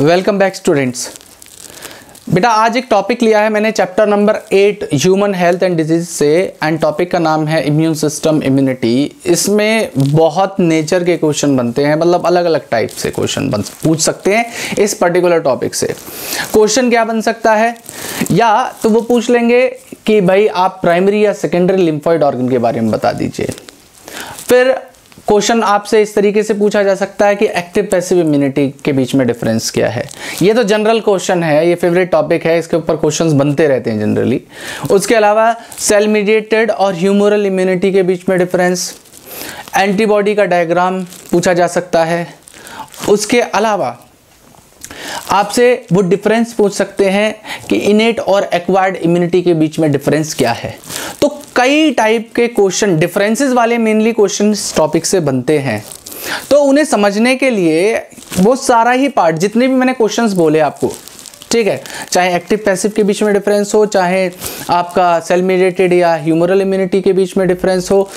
Welcome back students बेटा, आज एक टॉपिक लिया है मैंने chapter number eight human health and disease से एंड टॉपिक का नाम है इम्यून सिस्टम इम्यूनिटी इसमें बहुत नेचर के क्वेश्चन बनते हैं मतलब अलग अलग टाइप से क्वेश्चन बन, पूछ सकते हैं इस पर्टिकुलर टॉपिक से। क्वेश्चन क्या बन सकता है? या तो वो पूछ लेंगे कि भाई, आप प्राइमरी या सेकेंडरी लिम्फॉइड ऑर्गन के बारे में बता दीजिए। फिर क्वेश्चन आपसे इस तरीके से पूछा जा सकता है कि एक्टिव पैसिव इम्यूनिटी के बीच में डिफरेंस क्या है? ये तो जनरल क्वेश्चन है, ये फेवरेट टॉपिक है, इसके ऊपर क्वेश्चंस बनते रहते हैं जनरली उसके अलावा सेल मीडिएटेड और ह्यूमरल इम्यूनिटी के बीच में डिफरेंस एंटीबॉडी का डायग्राम पूछा जा सकता है. उसके अलावा आपसे वो डिफरेंस पूछ सकते हैं कि इनेट और एक्वायर्ड इम्यूनिटी के बीच में डिफरेंस क्या है। तो कई टाइप के क्वेश्चन डिफरेंसेस वाले मेनली क्वेश्चन टॉपिक से बनते हैं। तो उन्हें समझने के लिए वो सारा ही पार्ट जितने भी मैंने क्वेश्चंस बोले आपको, ठीक है, चाहे एक्टिव पैसिव के बीच में डिफरेंस हो, चाहे आपका सेल मीडिएटेड या ह्यूमरल इम्यूनिटी के बीच में डिफरेंस हो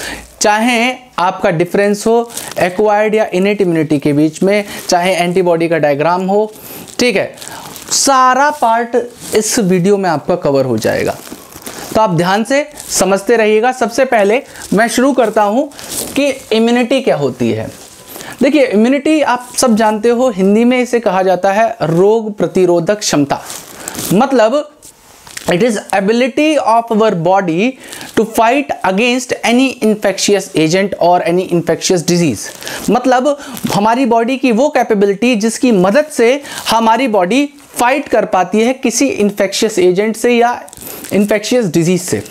चाहे आपका डिफरेंस हो एक्वायर्ड या इनेट इम्यूनिटी के बीच में, चाहे एंटीबॉडी का डायग्राम हो, ठीक है? सारा पार्ट इस वीडियो में आपका कवर हो जाएगा। तो आप ध्यान से समझते रहिएगा। सबसे पहले मैं शुरू करता हूँ कि इम्यूनिटी क्या होती है। देखिए इम्यूनिटी आप सब जानते हो, हिंदी में इसे कहा जाता है रोग प्रतिरोधक क्षमता। मतलब it is ability of our body to fight against any infectious agent और एनी इन्फेक्शियस डिज़ीज़ मतलब हमारी बॉडी की वो कैपेबिलिटी जिसकी मदद से हमारी बॉडी फाइट कर पाती है किसी इन्फेक्शियस एजेंट से या इन्फेक्शियस डिज़ीज़ से।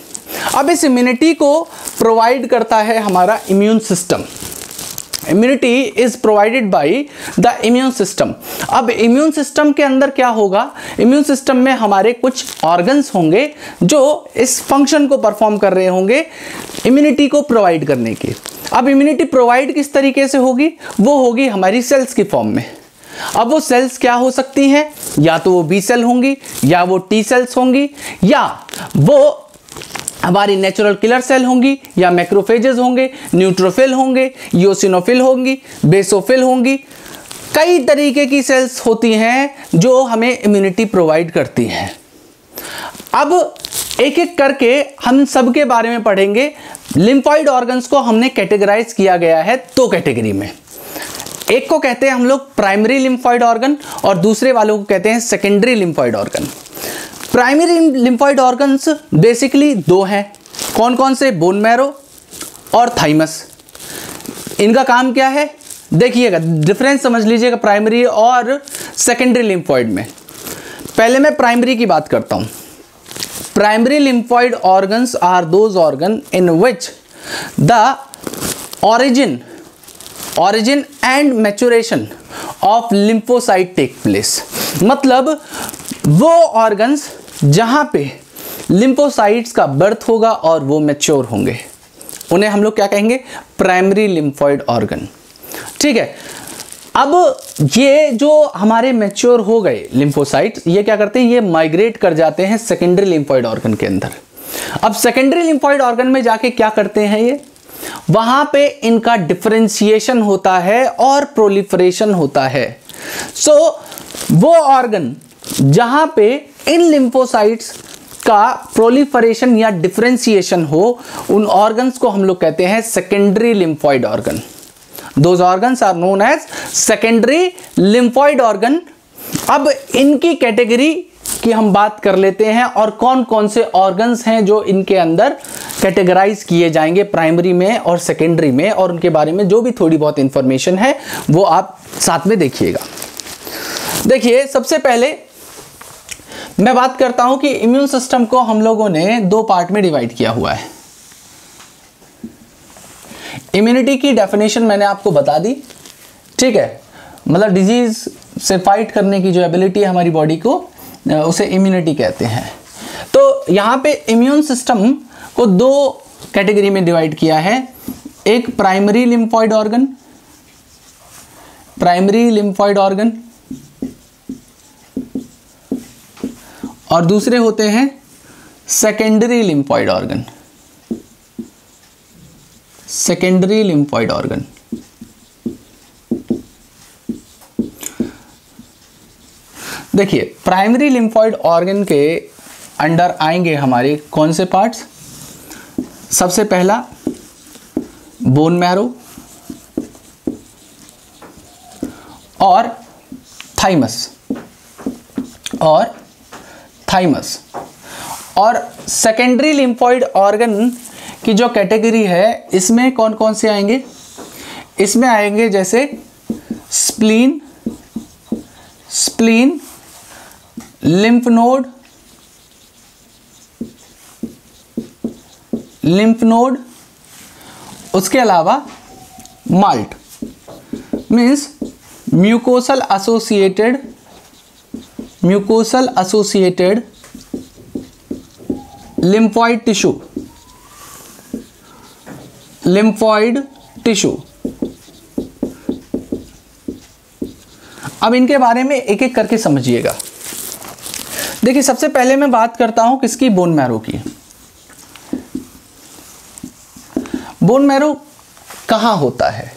अब इस इम्यूनिटी को प्रोवाइड करता है हमारा immune system immunity is provided by the immune system अब इम्यून सिस्टम के अंदर क्या होगा? इम्यून सिस्टम में हमारे कुछ ऑर्गन्स होंगे जो इस फ़ंक्शन को परफॉर्म कर रहे होंगे इम्यूनिटी को प्रोवाइड करने के। अब इम्यूनिटी प्रोवाइड किस तरीके से होगी? वो होगी हमारी सेल्स की फॉर्म में। अब वो सेल्स क्या हो सकती हैं? या तो वो बी सेल होंगी, या वो टी सेल्स होंगी, या वो हमारी नेचुरल किलर सेल होंगी या मैक्रोफेजेस होंगे न्यूट्रोफिल होंगे योसिनोफिल होंगी बेसोफिल होंगी। कई तरीके की सेल्स होती हैं जो हमें इम्यूनिटी प्रोवाइड करती हैं। अब एक एक करके हम सब के बारे में पढ़ेंगे। लिम्फॉइड ऑर्गन्स को हमने कैटेगराइज किया गया है दो कैटेगरी में। एक को कहते हैं हम लोग प्राइमरी लिम्फॉइड ऑर्गन और दूसरे वालों को कहते हैं secondary lymphoid organ primary lymphoid organs basically दो हैं। कौन कौन से? बोन मैरो और थाइमस इनका काम क्या है? देखिएगा डिफरेंस समझ लीजिएगा प्राइमरी और सेकेंडरी लिम्फॉइड में। पहले मैं प्राइमरी की बात करता हूँ। Primary lymphoid organs are those organ in which the origin origin and maturation of lymphocyte take place मतलब वो ऑर्गन्स जहाँ पे लिम्फोसाइट्स का बर्थ होगा और वो मैच्योर होंगे। उन्हें हम लोग क्या कहेंगे? Primary lymphoid organ. ठीक है। अब ये जो हमारे मैच्योर हो गए लिम्फोसाइट्स ये क्या करते हैं? ये माइग्रेट कर जाते हैं सेकेंडरी लिम्फॉइड ऑर्गन के अंदर। अब सेकेंडरी लिम्फॉइड ऑर्गन में जाके क्या करते हैं ये? वहाँ पे इनका डिफरेंशिएशन होता है और प्रोलिफरेशन होता है। सो so, वो ऑर्गन जहाँ पे इन लिम्फोसाइट्स का प्रोलिफरेशन या डिफरेंशिएशन हो, उन ऑर्गन्स को हम लोग कहते हैं secondary lymphoid organ those organs are known as secondary lymphoid organ अब इनकी कैटेगरी की हम बात कर लेते हैं और कौन कौन से ऑर्गन्स हैं जो इनके अंदर कैटेगराइज किए जाएँगे प्राइमरी में और सेकेंडरी में और उनके बारे में जो भी थोड़ी बहुत इंफॉर्मेशन है, वो आप साथ में देखिएगा। देखिए, सबसे पहले मैं बात करता हूँ कि इम्यून सिस्टम को हम लोगों ने दो पार्ट में डिवाइड किया हुआ है। इम्यूनिटी की डेफिनेशन मैंने आपको बता दी, ठीक है? मतलब डिज़ीज़ से फाइट करने की जो एबिलिटी है हमारी बॉडी को उसे इम्यूनिटी कहते हैं। तो यहाँ पे इम्यून सिस्टम को दो कैटेगरी में डिवाइड किया है। एक primary lymphoid organ primary lymphoid organ और दूसरे होते हैं secondary lymphoid organ secondary lymphoid organ देखिए प्राइमरी लिम्फॉइड ऑर्गन के अंडर आएँगे हमारे कौन से पार्ट्स सबसे पहला बोन मैरो और थाइमस और थाइमस और सेकेंडरी लिम्फॉइड ऑर्गन की जो कैटेगरी है, इसमें कौन कौन से आएँगे? इसमें आएँगे जैसे spleen spleen lymph node lymph node उसके अलावा MALT means mucosal associated mucosal associated lymphoid tissue lymphoid tissue अब इनके बारे में एक एक करके समझिएगा। देखिए, सबसे पहले मैं बात करता हूँ किसकी? बोन मैरो की। बोन मैरो कहाँ होता है?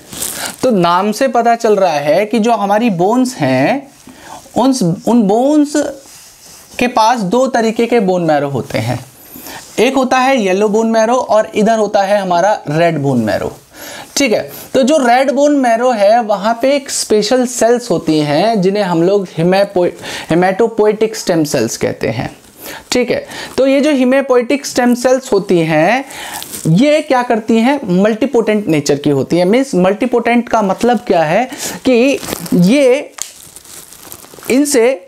तो नाम से पता चल रहा है कि जो हमारी बोन्स हैं उन उन बोन्स के पास दो तरीके के बोन मैरो होते हैं। एक होता है येलो बोन मैरो और इधर होता है हमारा रेड बोन मैरो ठीक है तो जो रेड बोन मैरो है, वहाँ पे एक स्पेशल सेल्स होती हैं, जिन्हें हम लोग हिमेटोपोइटिक स्टेम सेल्स कहते हैं। ठीक है तो ये जो हिमेपोइटिक स्टेम सेल्स होती हैं, ये क्या करती हैं? मल्टीपोटेंट नेचर की होती है। मीन्स मल्टीपोटेंट का मतलब क्या है कि ये इनसे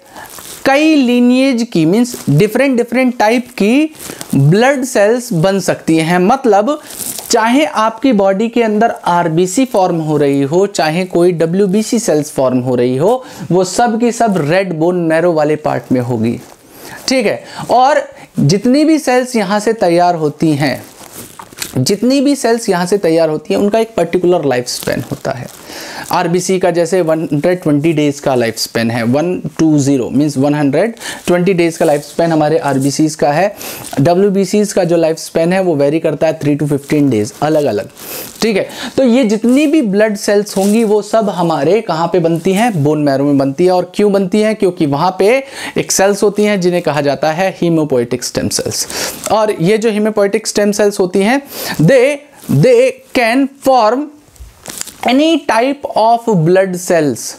कई लीनिएज की मीन्स डिफरेंट डिफरेंट टाइप की ब्लड सेल्स बन सकती हैं। मतलब चाहे आपकी बॉडी के अंदर आरबीसी फॉर्म हो रही हो, चाहे कोई डब्ल्यूबीसी सेल्स फॉर्म हो रही हो, वो सब की सब रेड बोन नैरो वाले पार्ट में होगी। ठीक है? और जितनी भी सेल्स यहाँ से तैयार होती हैं जितनी भी सेल्स यहाँ से तैयार होती हैं, उनका एक पर्टिकुलर लाइफ स्पेन होता है। आरबीसी का जैसे 120 डेज़ का लाइफ स्पेन है 120 मींस 120 डेज़ का लाइफ स्पेन हमारे आरबीसी का है। डब्ल्यू का जो लाइफ स्पेन है, वो वेरी करता है थ्री टू फिफ्टीन डेज़ अलग अलग ठीक है? तो ये जितनी भी ब्लड सेल्स होंगी, वो सब हमारे कहाँ पे बनती हैं? बोन मैरो में बनती है। और क्यों बनती हैं? क्योंकि वहाँ पे एक सेल्स होती हैं, जिन्हें कहा जाता है हीमोपोइटिक स्टेम सेल्स और ये जो हीमोपोइटिक स्टेम सेल्स होती हैं they they can form any type of blood cells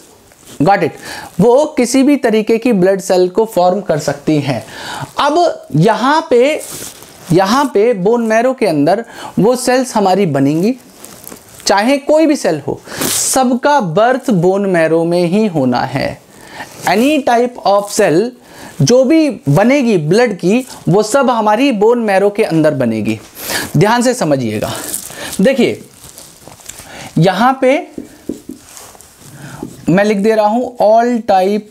got it वो किसी भी तरीके की ब्लड सेल को फॉर्म कर सकती हैं। अब यहाँ पे यहाँ पे बोन मैरो के अंदर वो सेल्स हमारी बनेंगी। चाहे कोई भी सेल हो, सबका बर्थ बोन मैरो में ही होना है। एनी टाइप ऑफ़ सेल जो भी बनेगी ब्लड की, वो सब हमारी बोन मैरो के अंदर बनेगी। ध्यान से समझिएगा। देखिए, यहाँ पे मैं लिख दे रहा हूँ all type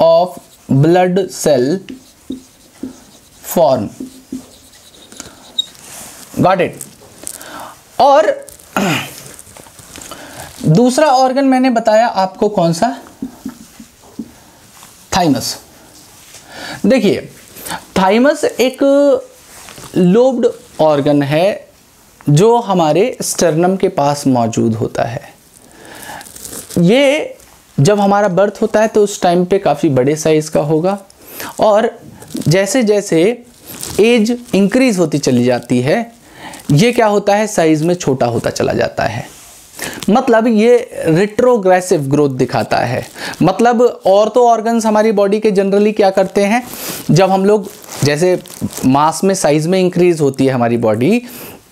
of blood cell form got it और दूसरा ऑर्गन मैंने बताया आपको कौन सा? थाइमस देखिए थाइमस एक लोब्ड ऑर्गन है, जो हमारे स्टर्नम के पास मौजूद होता है। ये जब हमारा बर्थ होता है तो उस टाइम पे काफ़ी बड़े साइज़ का होगा और जैसे जैसे एज इंक्रीज होती चली जाती है, ये क्या होता है? साइज़ में छोटा होता चला जाता है। मतलब ये रिट्रोग्रेसिव ग्रोथ दिखाता है। मतलब और तो ऑर्गन्स हमारी बॉडी के जनरली क्या करते हैं? जब हम लोग जैसे मास में साइज़ में इंक्रीज होती है हमारी बॉडी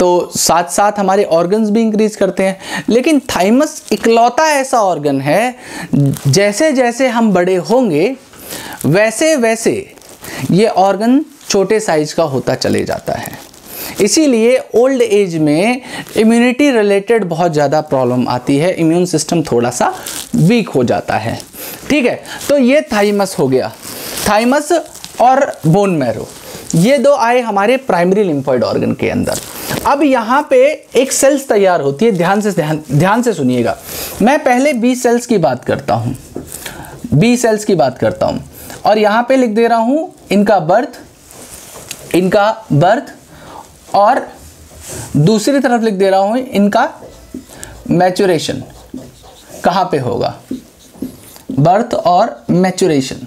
तो साथ साथ हमारे ऑर्गन्स भी इंक्रीज करते हैं। लेकिन थाइमस इकलौता ऐसा ऑर्गन है जैसे जैसे हम बड़े होंगे वैसे वैसे ये ऑर्गन छोटे साइज़ का होता चले जाता है। इसीलिए ओल्ड एज में इम्यूनिटी रिलेटेड बहुत ज़्यादा प्रॉब्लम आती है इम्यून सिस्टम थोड़ा सा वीक हो जाता है। ठीक है तो ये थाइमस हो गया। थाइमस और बोन मैरो ये दो आए हमारे प्राइमरी लिम्फॉइड ऑर्गन के अंदर। अब यहाँ पे एक सेल्स तैयार होती है, ध्यान से, ध्यान ध्यान से सुनिएगा। मैं पहले बी सेल्स की बात करता हूँ। बी सेल्स की बात करता हूँ। और यहाँ पे लिख दे रहा हूँ, इनका बर्थ इनका बर्थ और दूसरी तरफ़ लिख दे रहा हूँ इनका मैचुरेशन कहाँ पे होगा? बर्थ और मैचुरेशन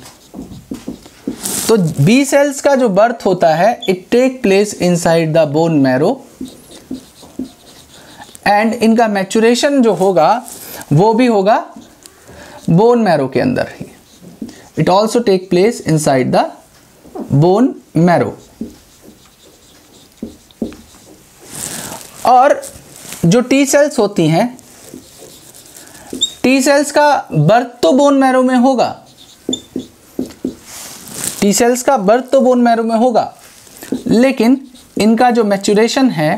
तो बी सेल्स का जो बर्थ होता है it take place inside the bone marrow and इनका मैचुरेशन जो होगा, वो भी होगा बोन मैरो के अंदर ही। It also take place inside the bone marrow और जो टी सेल्स होती हैं टी सेल्स का बर्थ तो बोन मैरो में होगा। टी सेल्स का बर्थ तो बोन मैरो में होगा। लेकिन इनका जो मैचुरेशन है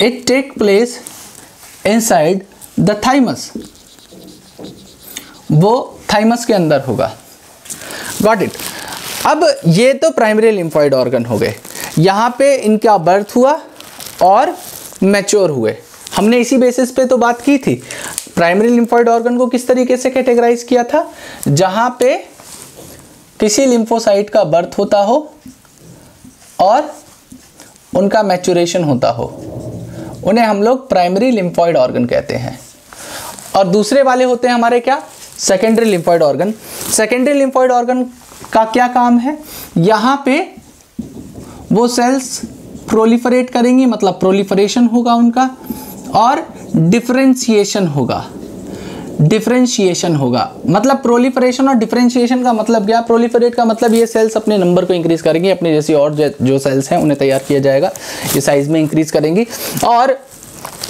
it take place inside the thymus वो थाइमस के अंदर होगा। गॉट इट अब ये तो प्राइमरी लिम्फॉइड ऑर्गन हो गए। यहाँ पे इनका बर्थ हुआ। और मैच्योर हुए। हमने इसी बेसिस पे तो बात की थी। प्राइमरी लिम्फॉइड ऑर्गन को किस तरीके से कैटेगराइज किया था? जहाँ पे किसी लिम्फोसाइट का बर्थ होता हो और उनका मैचुरेशन होता हो। उन्हें हम लोग प्राइमरी लिम्फॉइड ऑर्गन कहते हैं। और दूसरे वाले होते हैं हमारे क्या? Secondary lymphoid organ secondary lymphoid organ का क्या काम है? यहाँ पे वो सेल्स प्रोलिफरेट करेंगी मतलब प्रोलिफरेशन होगा उनका और डिफ्रेंशिएशन होगा। डिफ्रेंशिएशन होगा। मतलब प्रोलिफरेशन और डिफ्रेंशिएशन का मतलब क्या? प्रोलिफरेट का मतलब ये सेल्स अपने नंबर को इंक्रीज करेंगे, अपने जैसी और जो सेल्स हैं, उन्हें तैयार किया जाएगा। ये साइज़ में इंक्रीज करेंगी और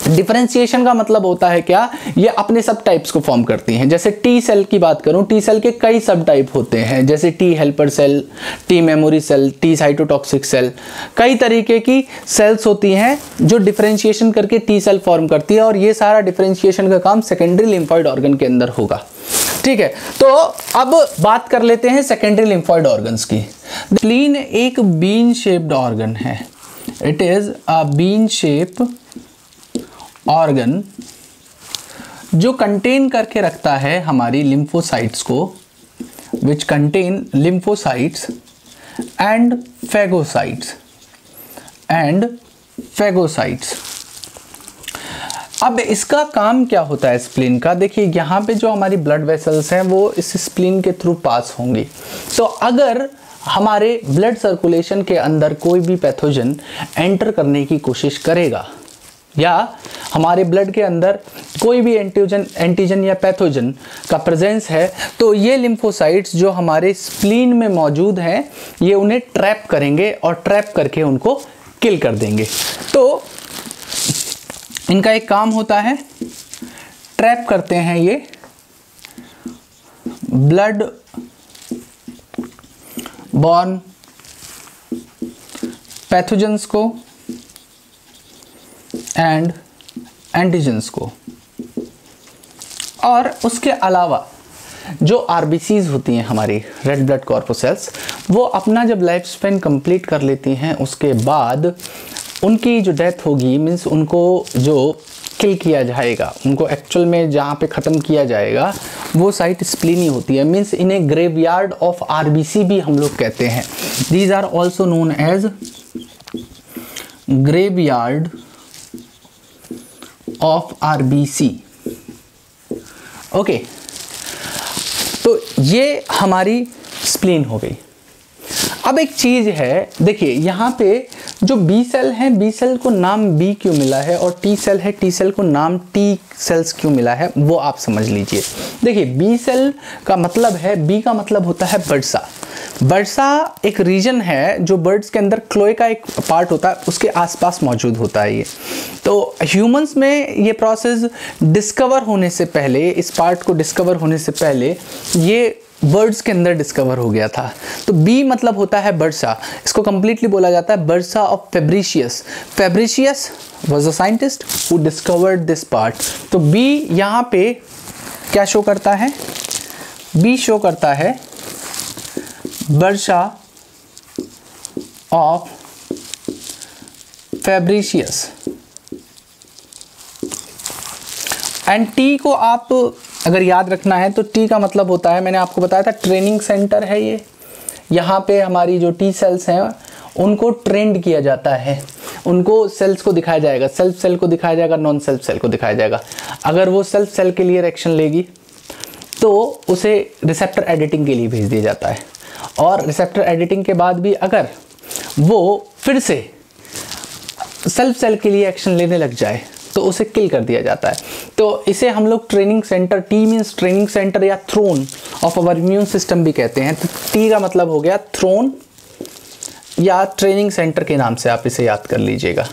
डिफरेंशिएशन का मतलब होता है क्या? ये अपने सब टाइप्स को फॉर्म करती हैं। जैसे टी सेल की बात करूँ टी सेल के कई सब टाइप होते हैं। जैसे T helper cell T memory cell T cytotoxic cell कई तरीके की सेल्स होती हैं जो डिफरेंशिएशन करके टी सेल फॉर्म करती है और ये सारा डिफरेंशिएशन का काम सेकेंडरी लिम्फॉइड ऑर्गन के अंदर होगा। ठीक है? तो अब बात कर लेते हैं सेकेंडरी लिम्फॉइड ऑर्गन्स की। प्लीन एक बीन शेप्ड ऑर्गन है। It is a bean shape organ जो कंटेन करके रखता है हमारी लिम्फोसाइट्स को which contain lymphocytes and phagocytes and phagocytes अब इसका काम क्या होता है स्प्लीन का? देखिए, यहाँ पे जो हमारी ब्लड वेसल्स हैं, वो इस स्प्लीन के थ्रू पास होंगी। तो अगर हमारे ब्लड सर्कुलेशन के अंदर कोई भी पैथोजन एंटर करने की कोशिश करेगा या हमारे ब्लड के अंदर कोई भी एंटीजन एंटीजन या पैथोजन का प्रेजेंस है तो ये लिम्फोसाइट्स जो हमारे स्प्लीन में मौजूद हैं, ये उन्हें ट्रैप करेंगे और ट्रैप करके उनको किल कर देंगे। तो इनका एक काम होता है ट्रैप करते हैं ये ब्लड बॉर्न पैथोजेंस को एंड एंटीजेंस को। और उसके अलावा जो आर होती हैं हमारी रेड ब्लड कॉर्पोसेल्स वो अपना जब लाइफ स्पेन कंप्लीट कर लेती हैं, उसके बाद उनकी जो डेथ होगी मीन्स उनको जो किल किया जाएगा, उनको एक्चुअल में जहाँ पे ख़त्म किया जाएगा, वो साइट स्प्लीनी होती है। मीन्स इन्हें ग्रेवयार्ड ऑफ़ आरबीसी भी हम लोग कहते हैं। These are also known as graveyard of R B C okay तो ये हमारी स्प्लीन हो गई। अब एक चीज़ है, देखिए, यहाँ पे जो बी सेल है बी सेल को नाम बी क्यों मिला है और टी सेल है टी सेल को नाम टी सेल्स क्यों मिला है, वो आप समझ लीजिए। देखिए बी सेल का मतलब है बी का मतलब होता है बर्सा। बर्सा एक रीजन है जो बर्ड्स के अंदर क्लोए का एक पार्ट होता है, उसके आसपास मौजूद होता है ये। तो ह्यूमंस में ये प्रोसेस डिस्कवर होने से पहले, इस पार्ट को डिस्कवर होने से पहले, ये बर्ड्स के अंदर डिस्कवर हो गया था। तो बी मतलब होता है बर्सा इसको कंप्लीटली बोला जाता है bursa of Fabricius Fabricius was a scientist who discovered this part तो बी यहाँ पे क्या शो करता है? बी शो करता है bursa of Fabricius. And T को आप अगर याद रखना है तो टी का मतलब होता है, मैंने आपको बताया था, ट्रेनिंग सेंटर है ये। यहाँ पे हमारी जो टी सेल्स हैं, उनको ट्रेंड किया जाता है। उनको सेल्स को दिखाया जाएगा, सेल्फ सेल को दिखाया जाएगा नॉन सेल्फ सेल को दिखाया जाएगा। अगर वो सेल्फ सेल के लिए रिएक्शन लेगी तो उसे रिसेप्टर एडिटिंग के लिए भेज दिया जाता है। और रिसेप्टर एडिटिंग के बाद भी अगर वो फिर से सेल्फ सेल के लिए एक्शन लेने लग जाए तो उसे किल कर दिया जाता है। तो इसे हम लोग training centre T means training centre या throne of our immune system भी कहते हैं। तो टी का मतलब हो गया थ्रोन या ट्रेनिंग सेंटर के नाम से आप इसे याद कर लीजिएगा।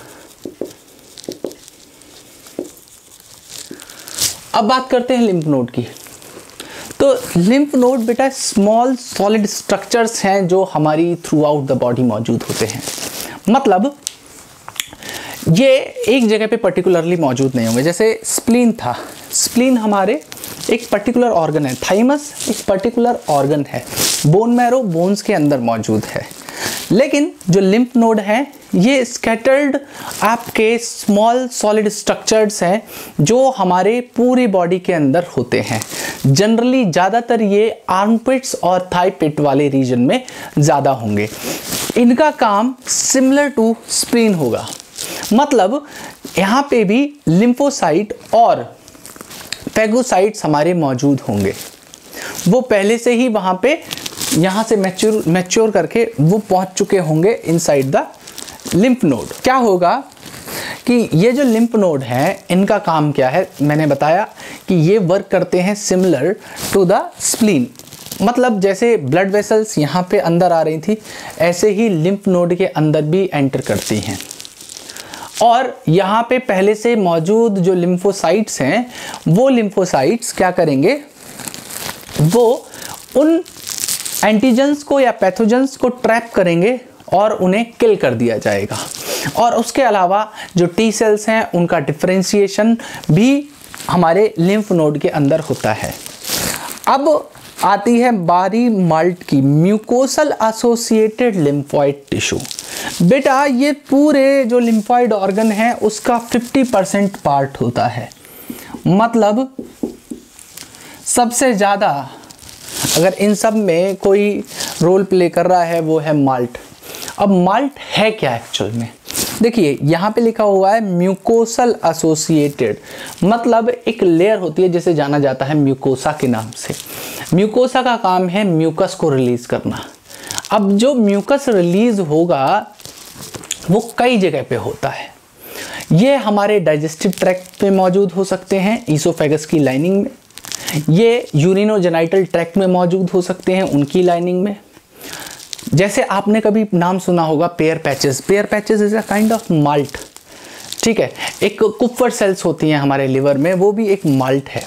अब बात करते हैं लिम्फ नोड की। तो लिम्फ नोड बेटा स्मॉल सॉलिड स्ट्रक्चर्स हैं जो हमारी थ्रू आउट द बॉडी मौजूद होते हैं। मतलब ये एक जगह पे पर्टिकुलरली मौजूद नहीं होंगे। जैसे स्प्लीन था। स्प्लीन हमारे एक पर्टिकुलर ऑर्गन है। थाइमस एक पर्टिकुलर ऑर्गन है। बोन मैरो बोन्स के अंदर मौजूद है। लेकिन जो लिम्फ नोड है, ये स्कैटर्ड आपके स्मॉल सॉलिड स्ट्रक्चर्स हैं, जो हमारे पूरी बॉडी के अंदर होते हैं। जनरली ज़्यादातर ये आर्मपिट्स और थाई पिट वाले रीजन में ज़्यादा होंगे। इनका काम सिमिलर टू स्प्रीन होगा। मतलब यहाँ पे भी लिम्फोसाइट और फेगोसाइट्स हमारे मौजूद होंगे। वो पहले से ही वहाँ पे यहाँ से मैच्योर मैच्योर करके वो पहुँच चुके होंगे इनसाइड द लिम्फ नोड क्या होगा कि ये जो लिम्फ नोड हैं, इनका काम क्या है? मैंने बताया कि ये वर्क करते हैं सिमिलर टू द स्प्लीन मतलब जैसे ब्लड वेसल्स यहाँ पे अंदर आ रही थी, ऐसे ही लिम्फ नोड के अंदर भी एंटर करती हैं। और यहाँ पे पहले से मौजूद जो लिम्फोसाइट्स हैं, वो लिम्फोसाइट्स क्या करेंगे? वो उन एंटीजेंस को या पैथोजेंस को ट्रैप करेंगे और उन्हें किल कर दिया जाएगा। और उसके अलावा जो टी सेल्स हैं, उनका डिफ्रेंशिएशन भी हमारे लिम्फ नोड के अंदर होता है। अब आती है बारी माल्ट की म्यूकोसल एसोसिएटेड लिम्फॉइड टिश्यू बेटा, ये पूरे जो लिम्फॉइड ऑर्गन है, उसका 50 परसेंट पार्ट होता है। मतलब सबसे ज़्यादा अगर इन सब में कोई रोल प्ले कर रहा है, वो है माल्ट। अब माल्ट है क्या एक्चुअल में? देखिए, यहाँ पे लिखा हुआ है म्यूकोसल एसोसिएटेड मतलब एक लेयर होती है जिसे जाना जाता है म्यूकोसा के नाम से। म्यूकोसा का काम है म्यूकस को रिलीज़ करना। अब जो म्यूकस रिलीज़ होगा, वो कई जगह पे होता है। ये हमारे डाइजेस्टिव ट्रैक्ट पे मौजूद हो सकते हैं ईसोफेगस की लाइनिंग में। ये यूरिनोजेनाइटल ट्रैक्ट में मौजूद हो सकते हैं उनकी लाइनिंग में। जैसे आपने कभी नाम सुना होगा Peyer patches Peyer patches is a kind of MALT ठीक है? एक कुफर सेल्स होती हैं हमारे लिवर में, वो भी एक माल्ट है।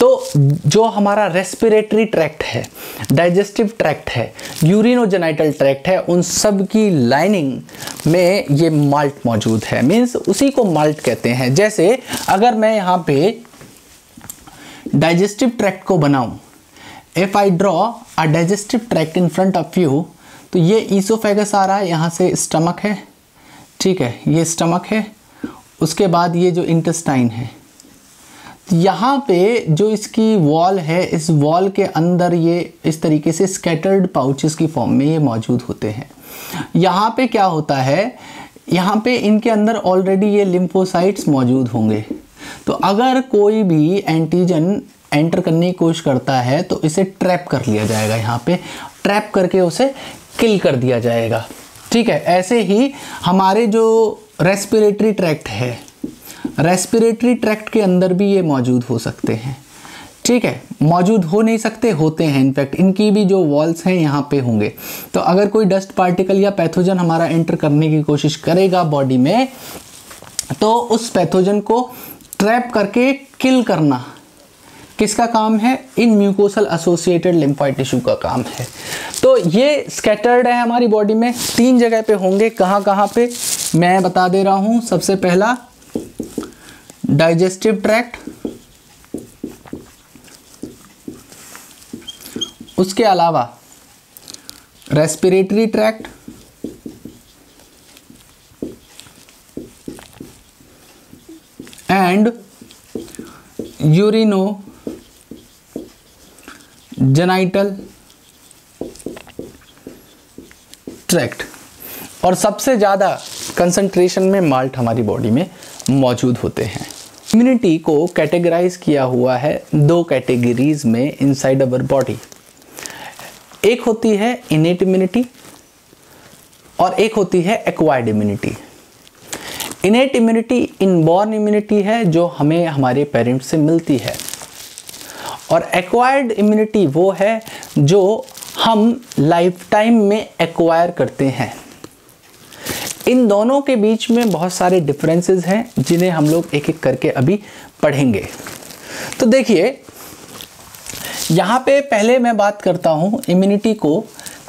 तो जो हमारा रेस्पिरेटरी ट्रैक्ट है डाइजेस्टिव ट्रैक्ट है यूरिनोजेनाइटल ट्रैक्ट है, उन सब की लाइनिंग में ये माल्ट मौजूद है। मीन्स उसी को माल्ट कहते हैं। जैसे अगर मैं यहाँ पे डाइजेस्टिव ट्रैक्ट को बनाऊँ। If I draw a digestive tract in front of you तो ये ईसोफेगस आ रहा है, यहाँ से स्टमक है। ठीक है, ये स्टमक है। उसके बाद ये जो इंटेस्टाइन है। तो यहाँ पे जो इसकी वॉल है, इस वॉल के अंदर ये इस तरीके से स्कैटर्ड पाउचेस की फॉर्म में ये मौजूद होते हैं। यहाँ पे क्या होता है, यहाँ पे इनके अंदर ऑलरेडी ये लिम्फोसाइट्स मौजूद होंगे। तो अगर कोई भी एंटीजन एंटर करने की कोशिश करता है तो इसे ट्रैप कर लिया जाएगा यहाँ पे। ट्रैप करके उसे किल कर दिया जाएगा। ठीक है, ऐसे ही हमारे जो रेस्पिरेटरी ट्रैक्ट है रेस्पिरेटरी ट्रैक्ट के अंदर भी ये मौजूद हो सकते हैं। ठीक है, मौजूद हो नहीं सकते, होते हैं। इनफैक्ट इनकी भी जो वॉल्स हैं, यहाँ पे होंगे। तो अगर कोई डस्ट पार्टिकल या पैथोजन हमारा एंटर करने की कोशिश करेगा बॉडी में तो उस पैथोजन को ट्रैप करके किल करना। किसका काम है? इन म्यूकोसल एसोसिएटेड लिम्फाइड टिश्यू का काम है। तो ये स्कैटर्ड है हमारी बॉडी में। तीन जगह पे होंगे। कहाँ कहाँ पे? मैं बता दे रहा हूँ। सबसे पहला डाइजेस्टिव ट्रैक्ट उसके अलावा respiratory tract and urinogenital tract और सबसे ज़्यादा कंसंट्रेशन में माल्ट हमारी बॉडी में मौजूद होते हैं। इम्यूनिटी को कैटेगराइज किया हुआ है दो कैटेगरीज में इनसाइड अवर बॉडी एक होती है इनेट इम्यूनिटी और एक होती है acquired immunity innate immunity inborn immunity है, जो हमें हमारे पेरेंट्स से मिलती है। और एक्वायर्ड इम्यूनिटी वो है, जो हम लाइफ टाइम में एक्वायर करते हैं। इन दोनों के बीच में बहुत सारे डिफरेंसेस हैं, जिन्हें हम लोग एक एक करके अभी पढ़ेंगे। तो देखिए, यहाँ पे पहले मैं बात करता हूँ इम्यूनिटी को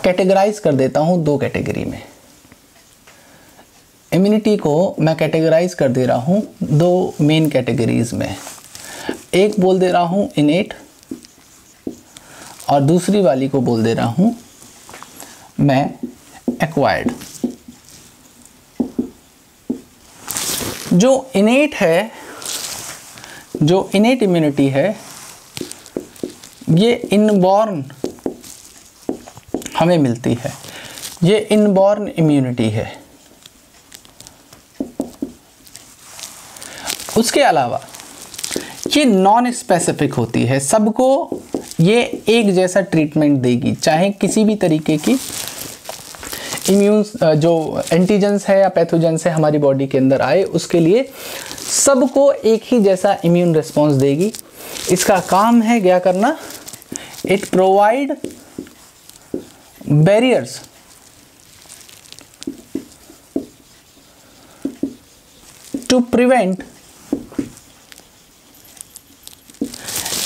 कैटेगराइज कर देता हूँ दो कैटेगरी में। इम्यूनिटी को मैं कैटेगराइज कर दे रहा हूँ दो मेन कैटेगरीज में। एक बोल दे रहा हूँ इनेट और दूसरी वाली को बोल दे रहा हूँ मैं एक्वायर्ड जो इनेट है, जो इनेट इम्यूनिटी है, ये इनबॉर्न हमें मिलती है। ये इनबॉर्न इम्यूनिटी है। उसके अलावा, ये नॉन स्पेसिफिक होती है, सबको ये एक जैसा ट्रीटमेंट देगी, चाहे किसी भी तरीके की। इम्यून जो एंटीजेंस है या पैथोजेंस है हमारी बॉडी के अंदर आए, उसके लिए सबको एक ही जैसा इम्यून रिस्पॉन्स देगी। इसका काम है क्या करना? It provide barriers to prevent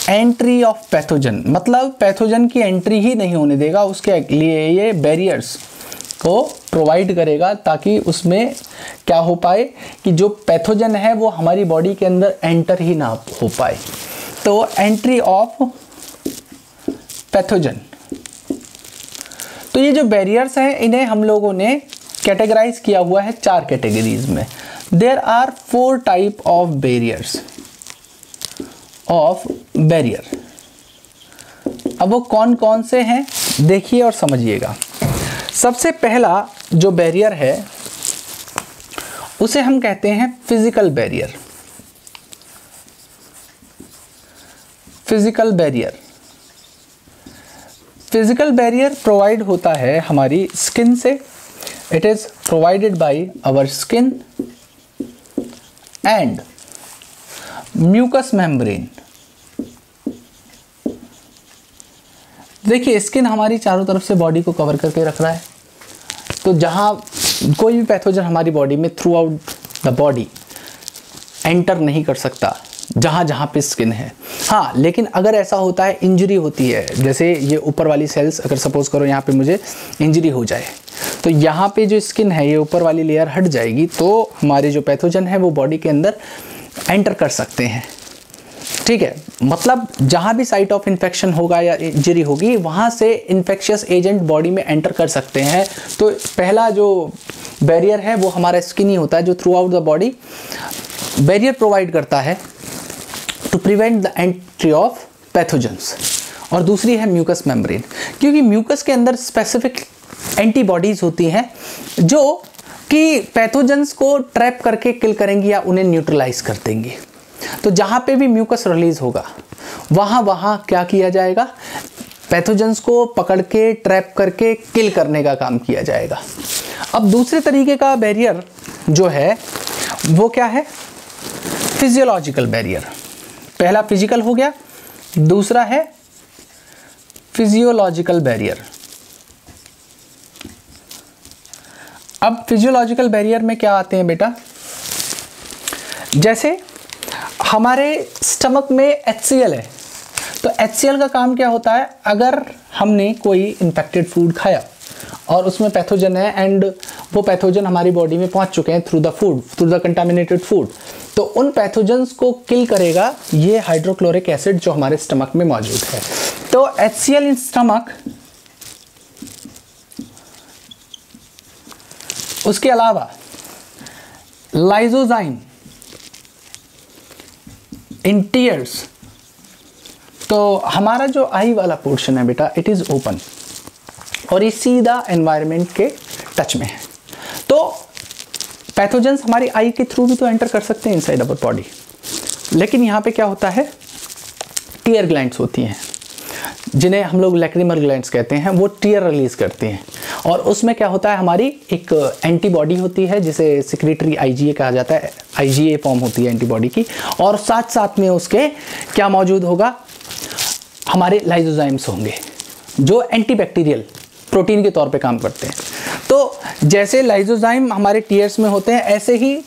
entry of pathogen मतलब पैथोजन की एंट्री ही नहीं होने देगा, उसके लिए ये बैरियर्स को प्रोवाइड करेगा ताकि उसमें क्या हो पाए कि जो पैथोजन है वो हमारी बॉडी के अंदर एंटर ही ना हो पाए। तो एंट्री ऑफ़ पैथोजन। तो ये जो बैरियर्स हैं, इन्हें हम लोगों ने कैटेगराइज किया हुआ है चार कैटेगरीज में। There are four type of barriers of barrier अब वो कौन कौन से हैं, देखिए और समझिएगा। सबसे पहला जो बैरियर है, उसे हम कहते हैं physical barrier physical barrier physical barrier provide होता है हमारी स्किन से। It is provided by our skin and mucus membrane. देखिए, स्किन हमारी चारों तरफ़ से बॉडी को कवर करके रख रहा है। तो जहाँ कोई भी पैथोजन हमारी बॉडी में throughout the body enter नहीं कर सकता, जहाँ जहाँ पे स्किन है। हाँ लेकिन अगर ऐसा होता है इंजरी होती है, जैसे ये ऊपर वाली सेल्स अगर सपोज़ करो यहाँ पे मुझे इंजरी हो जाए तो यहाँ पे जो स्किन है, ये ऊपर वाली लेयर हट जाएगी तो हमारे जो पैथोजन है, वो बॉडी के अंदर एंटर कर सकते हैं। ठीक है? मतलब जहाँ भी साइट ऑफ़ इन्फेक्शन होगा या इंजरी होगी, वहाँ से इन्फेक्शियस एजेंट बॉडी में एंटर कर सकते हैं। तो पहला जो बैरियर है, वो हमारा स्किन ही होता है, जो throughout the body barrier provide करता है to prevent the entry of pathogens और दूसरी है म्यूकस मेम्ब्रेन क्योंकि म्यूकस के अंदर स्पेसिफिक एंटीबॉडीज़ होती हैं, जो कि पैथोजेंस को ट्रैप करके किल करेंगी या उन्हें न्यूट्रलाइज कर देंगी। तो जहाँ पे भी म्यूकस रिलीज़ होगा, वहाँ वहाँ क्या किया जाएगा? पैथोजेंस को पकड़ के ट्रैप करके किल करने का काम किया जाएगा। अब दूसरे तरीके का बैरियर जो है, वो क्या है? फिजियोलॉजिकल बैरियर पहला फ़िज़िकल हो गया, दूसरा है फिजियोलॉजिकल बैरियर अब फिजियोलॉजिकल बैरियर में क्या आते हैं बेटा? जैसे हमारे स्टमक में एचसीएल है तो एचसीएल का काम क्या होता है? अगर हमने कोई इन्फेक्टेड फ़ूड खाया और उसमें पैथोजन है एंड वो पैथोजन हमारी बॉडी में पहुँच चुके हैं through the food through the contaminated food तो उन पैथोजन्स को किल करेगा ये हाइड्रोक्लोरिक एसिड जो हमारे स्टमक में मौजूद है। तो एचसीएल इन स्टमक उसके अलावा लाइजोजाइन इन टीयर्स तो हमारा जो आई वाला पोर्शन है बेटा इट इज़ ओपन और ये सीधा एनवायरनमेंट के टच में है। तो पैथोजेंस हमारी आई के थ्रू भी तो एंटर कर सकते हैं इनसाइड अवर बॉडी लेकिन यहाँ पे क्या होता है? टीयर ग्लैंड्स होती हैं। जिन्हें हम लोग लेक्रिमल ग्लैंड्स कहते हैं, वो टीयर रिलीज़ करती हैं। और उसमें क्या होता है, हमारी एक एंटीबॉडी होती है, जिसे सिक्रेटरी आईजीए कहा जाता है आईजीए फॉर्म होती है एंटीबॉडी की। और साथ साथ में उसके क्या मौजूद होगा, हमारे लाइजोजाइम्स होंगे, जो एंटीबैक्टीरियल, प्रोटीन के तौर पे काम करते हैं। तो जैसे लाइजोजाइम हमारे टीयर्स में होते हैं, ऐसे ही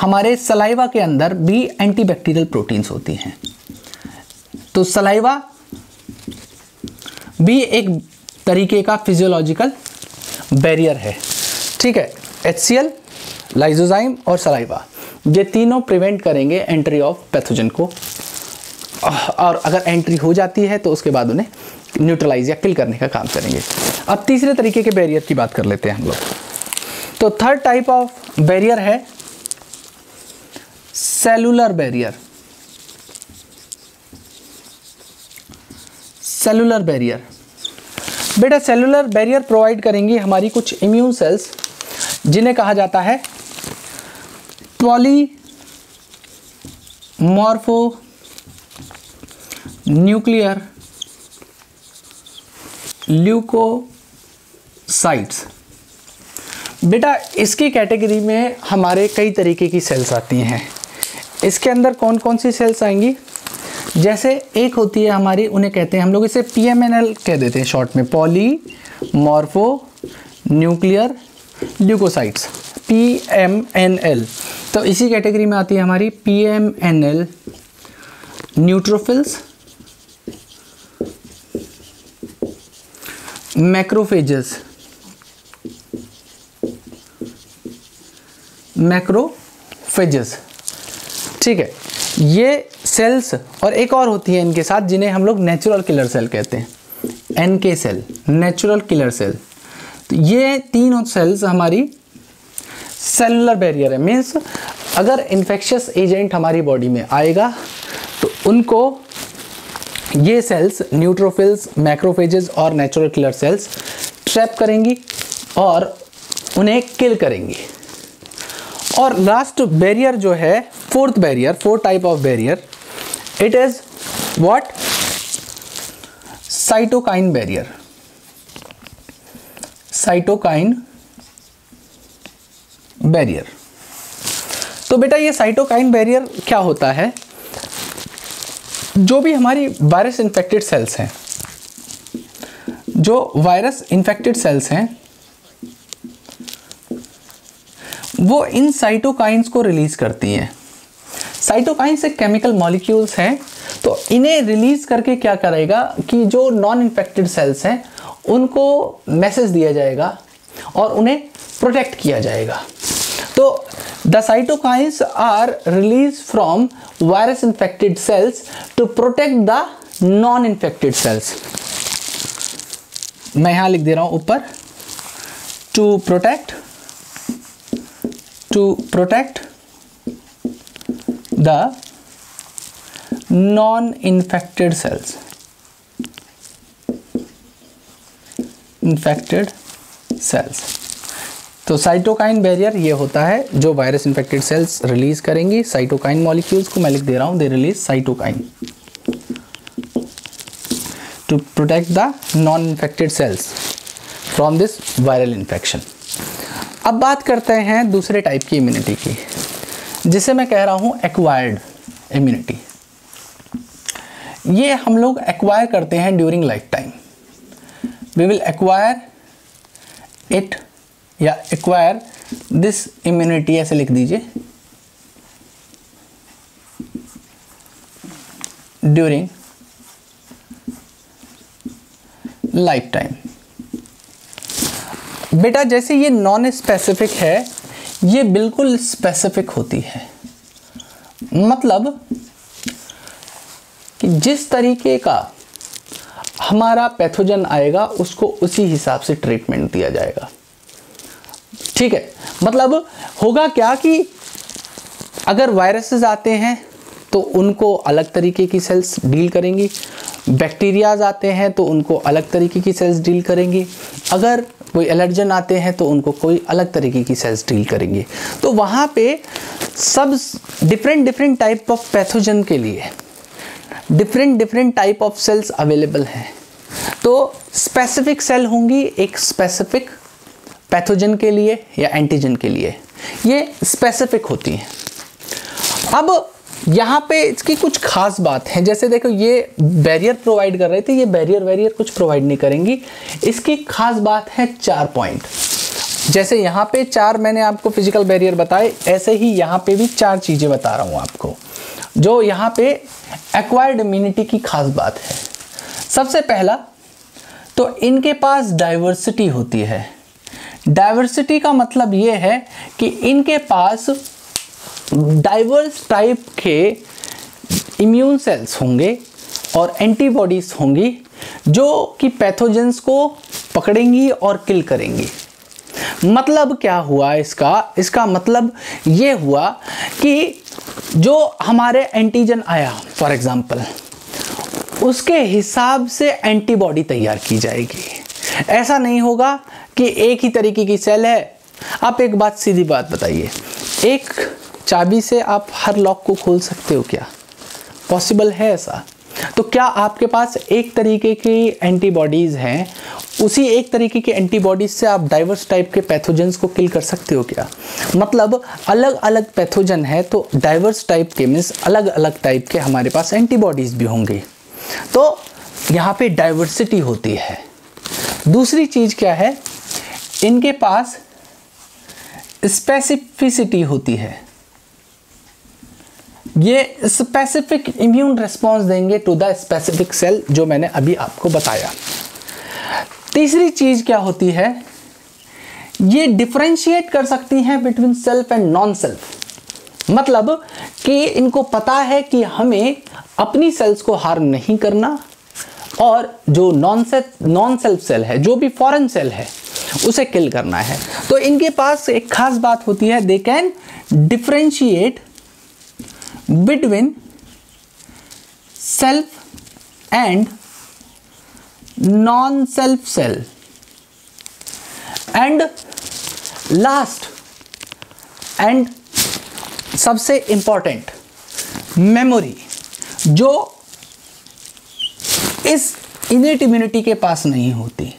हमारे सलाइवा के अंदर भी एंटीबैक्टीरियल प्रोटीन्स होती हैं। तो सलाइवा भी एक तरीके का फिजियोलॉजिकल बैरियर है। ठीक है? एच सी एल लाइजोजाइम और सलाइवा ये तीनों प्रिवेंट करेंगे एंट्री ऑफ़ पैथोजन को। और अगर एंट्री हो जाती है तो उसके बाद उन्हें न्यूट्रलाइज या किल करने का काम करेंगे। अब तीसरे तरीके के बैरियर की बात कर लेते हैं हम लोग। तो थर्ड टाइप ऑफ़ बैरियर है सेलुलर बैरियर सेलुलर बैरियर। बेटा, सेलुलर बैरियर प्रोवाइड करेंगी हमारी कुछ इम्यून सेल्स जिन्हें कहा जाता है पॉली मॉर्फो न्यूक्लियर ल्यूकोसाइट्स बेटा, इसकी कैटेगरी में हमारे कई तरीके की सेल्स आती हैं। इसके अंदर कौन कौन सी सेल्स आएँगी? जैसे एक होती है हमारी, उन्हें कहते हैं, हम लोग इसे पी एम एन एल कह देते हैं शॉर्ट में। Polymorphonuclear leucocytes P M N L तो इसी कैटेगरी में आती है हमारी P M N L neutrophils macrophages macrophages ठीक है, ये सेल्स और एक और होती है इनके साथ, जिन्हें हम लोग नेचुरल किलर सेल कहते हैं। एन के सेल नेचुरल किलर सेल तो ये तीन सेल्स हमारी सेलुलर बैरियर है। मीन्स अगर इन्फेक्शियस एजेंट हमारी बॉडी में आएगा तो उनको ये सेल्स न्यूट्रोफिल्स मैक्रोफेजेस और नेचुरल किलर सेल्स ट्रैप करेंगी और उन्हें किल करेंगी। और लास्ट बैरियर जो है fourth barrier fourth type of barrier it is what cytokine barrier cytokine barrier तो बेटा ये साइटोकाइन बैरियर क्या होता है? जो भी हमारी वायरस इन्फेक्टेड सेल्स हैं, जो वायरस इन्फेक्टेड सेल्स हैं, वो इन साइटोकाइंस को रिलीज़ करती हैं। साइटोकाइंस एक केमिकल मॉलिक्यूल्स हैं तो इन्हें रिलीज़ करके क्या करेगा कि जो नॉन इन्फेक्टेड सेल्स हैं, उनको मैसेज दिया जाएगा और उन्हें प्रोटेक्ट किया जाएगा। तो the cytokines are release from virus infected cells to protect the non infected cells मैं यहाँ लिख दे रहा हूँ ऊपर to protect to protect the non-infected cells. Infected cells. तो साइटोकाइन बैरियर ये होता है जो वायरस इन्फेक्टेड सेल्स रिलीज़ करेंगी। साइटोकाइन मॉलिक्यूल्स को मैं लिख दे रहा हूँ। They release cytokine to protect the non infected cells from this viral infection अब बात करते हैं दूसरे टाइप की इम्यूनिटी की। जिसे मैं कह रहा हूँ एक्वायर्ड इम्यूनिटी ये हम लोग एक्वायर करते हैं during life time we will acquire it या एक्वायर दिस इम्यूनिटी ऐसे लिख दीजिए ड्यूरिंग लाइफ टाइम बेटा, जैसे ये नॉन स्पेसिफिक है ये बिल्कुल स्पेसिफिक होती है। मतलब कि जिस तरीके का हमारा पैथोजन आएगा, उसको उसी हिसाब से ट्रीटमेंट दिया जाएगा। ठीक है? मतलब होगा क्या कि अगर वायरसेस आते हैं तो उनको अलग तरीके की सेल्स डील करेंगी। बैक्टीरियाज आते हैं तो उनको अलग तरीके की सेल्स डील करेंगी। अगर कोई एलर्जन आते हैं तो उनको कोई अलग तरीके की सेल्स डील करेंगे। तो वहाँ पे सब different different type of pathogen के लिए different different type of cells available हैं। तो स्पेसिफिक सेल होंगी एक स्पेसिफिक पैथोजन के लिए या एंटीजन के लिए। ये स्पेसिफिक होती हैं। अब यहाँ पे इसकी कुछ खास बात है। जैसे देखो, ये बैरियर प्रोवाइड कर रहे थे, ये बैरियर वैरियर कुछ प्रोवाइड नहीं करेंगी। इसकी खास बात है चार पॉइंट जैसे यहाँ पे चार मैंने आपको फ़िज़िकल बैरियर बताए, ऐसे ही यहाँ पे भी चार चीज़ें बता रहा हूँ आपको। जो यहाँ पे एक्वायर्ड इम्यूनिटी की खास बात है। सबसे पहला तो इनके पास डाइवर्सिटी होती है। डाइवर्सिटी का मतलब ये है कि इनके पास डाइवर्स टाइप के इम्यून सेल्स होंगे और एंटीबॉडीज़ होंगी, जो कि पैथोजेंस को पकड़ेंगी और किल करेंगी। मतलब क्या हुआ इसका? इसका मतलब ये हुआ कि जो हमारे एंटीजन आया फॉर एग्ज़ाम्पल उसके हिसाब से एंटीबॉडी तैयार की जाएगी। ऐसा नहीं होगा कि एक ही तरीके की सेल है। आप एक बात, सीधी बात बताइए। एक चाबी से आप हर लॉक को खोल सकते हो क्या? पॉसिबल है ऐसा। तो क्या आपके पास एक तरीके की एंटीबॉडीज़ हैं? उसी एक तरीके की एंटीबॉडीज से आप डाइवर्स टाइप के पैथोजेंस को किल कर सकते हो क्या? मतलब अलग अलग पैथोजन है तो डाइवर्स टाइप के मीन्स अलग अलग टाइप के हमारे पास एंटीबॉडीज़ भी होंगे। तो यहाँ पे डाइवर्सिटी होती है। दूसरी चीज़ क्या है? इनके पास स्पेसिफिसिटी होती है। ये स्पेसिफिक इम्यून रिस्पॉन्स देंगे टू द स्पेसिफिक सेल जो मैंने अभी आपको बताया। तीसरी चीज़ क्या होती है? ये डिफ्रेंशिएट कर सकती हैं between self and non self मतलब कि इनको पता है कि हमें अपनी सेल्स को हार्म नहीं करना और जो non self non self cell है, जो भी फॉरेन सेल है, उसे किल करना है। तो इनके पास एक खास बात होती है they can differentiate between self and non self cell. And last and सबसे इंपॉर्टेंट मेमोरी जो इस इनेट इम्यूनिटी के पास नहीं होती।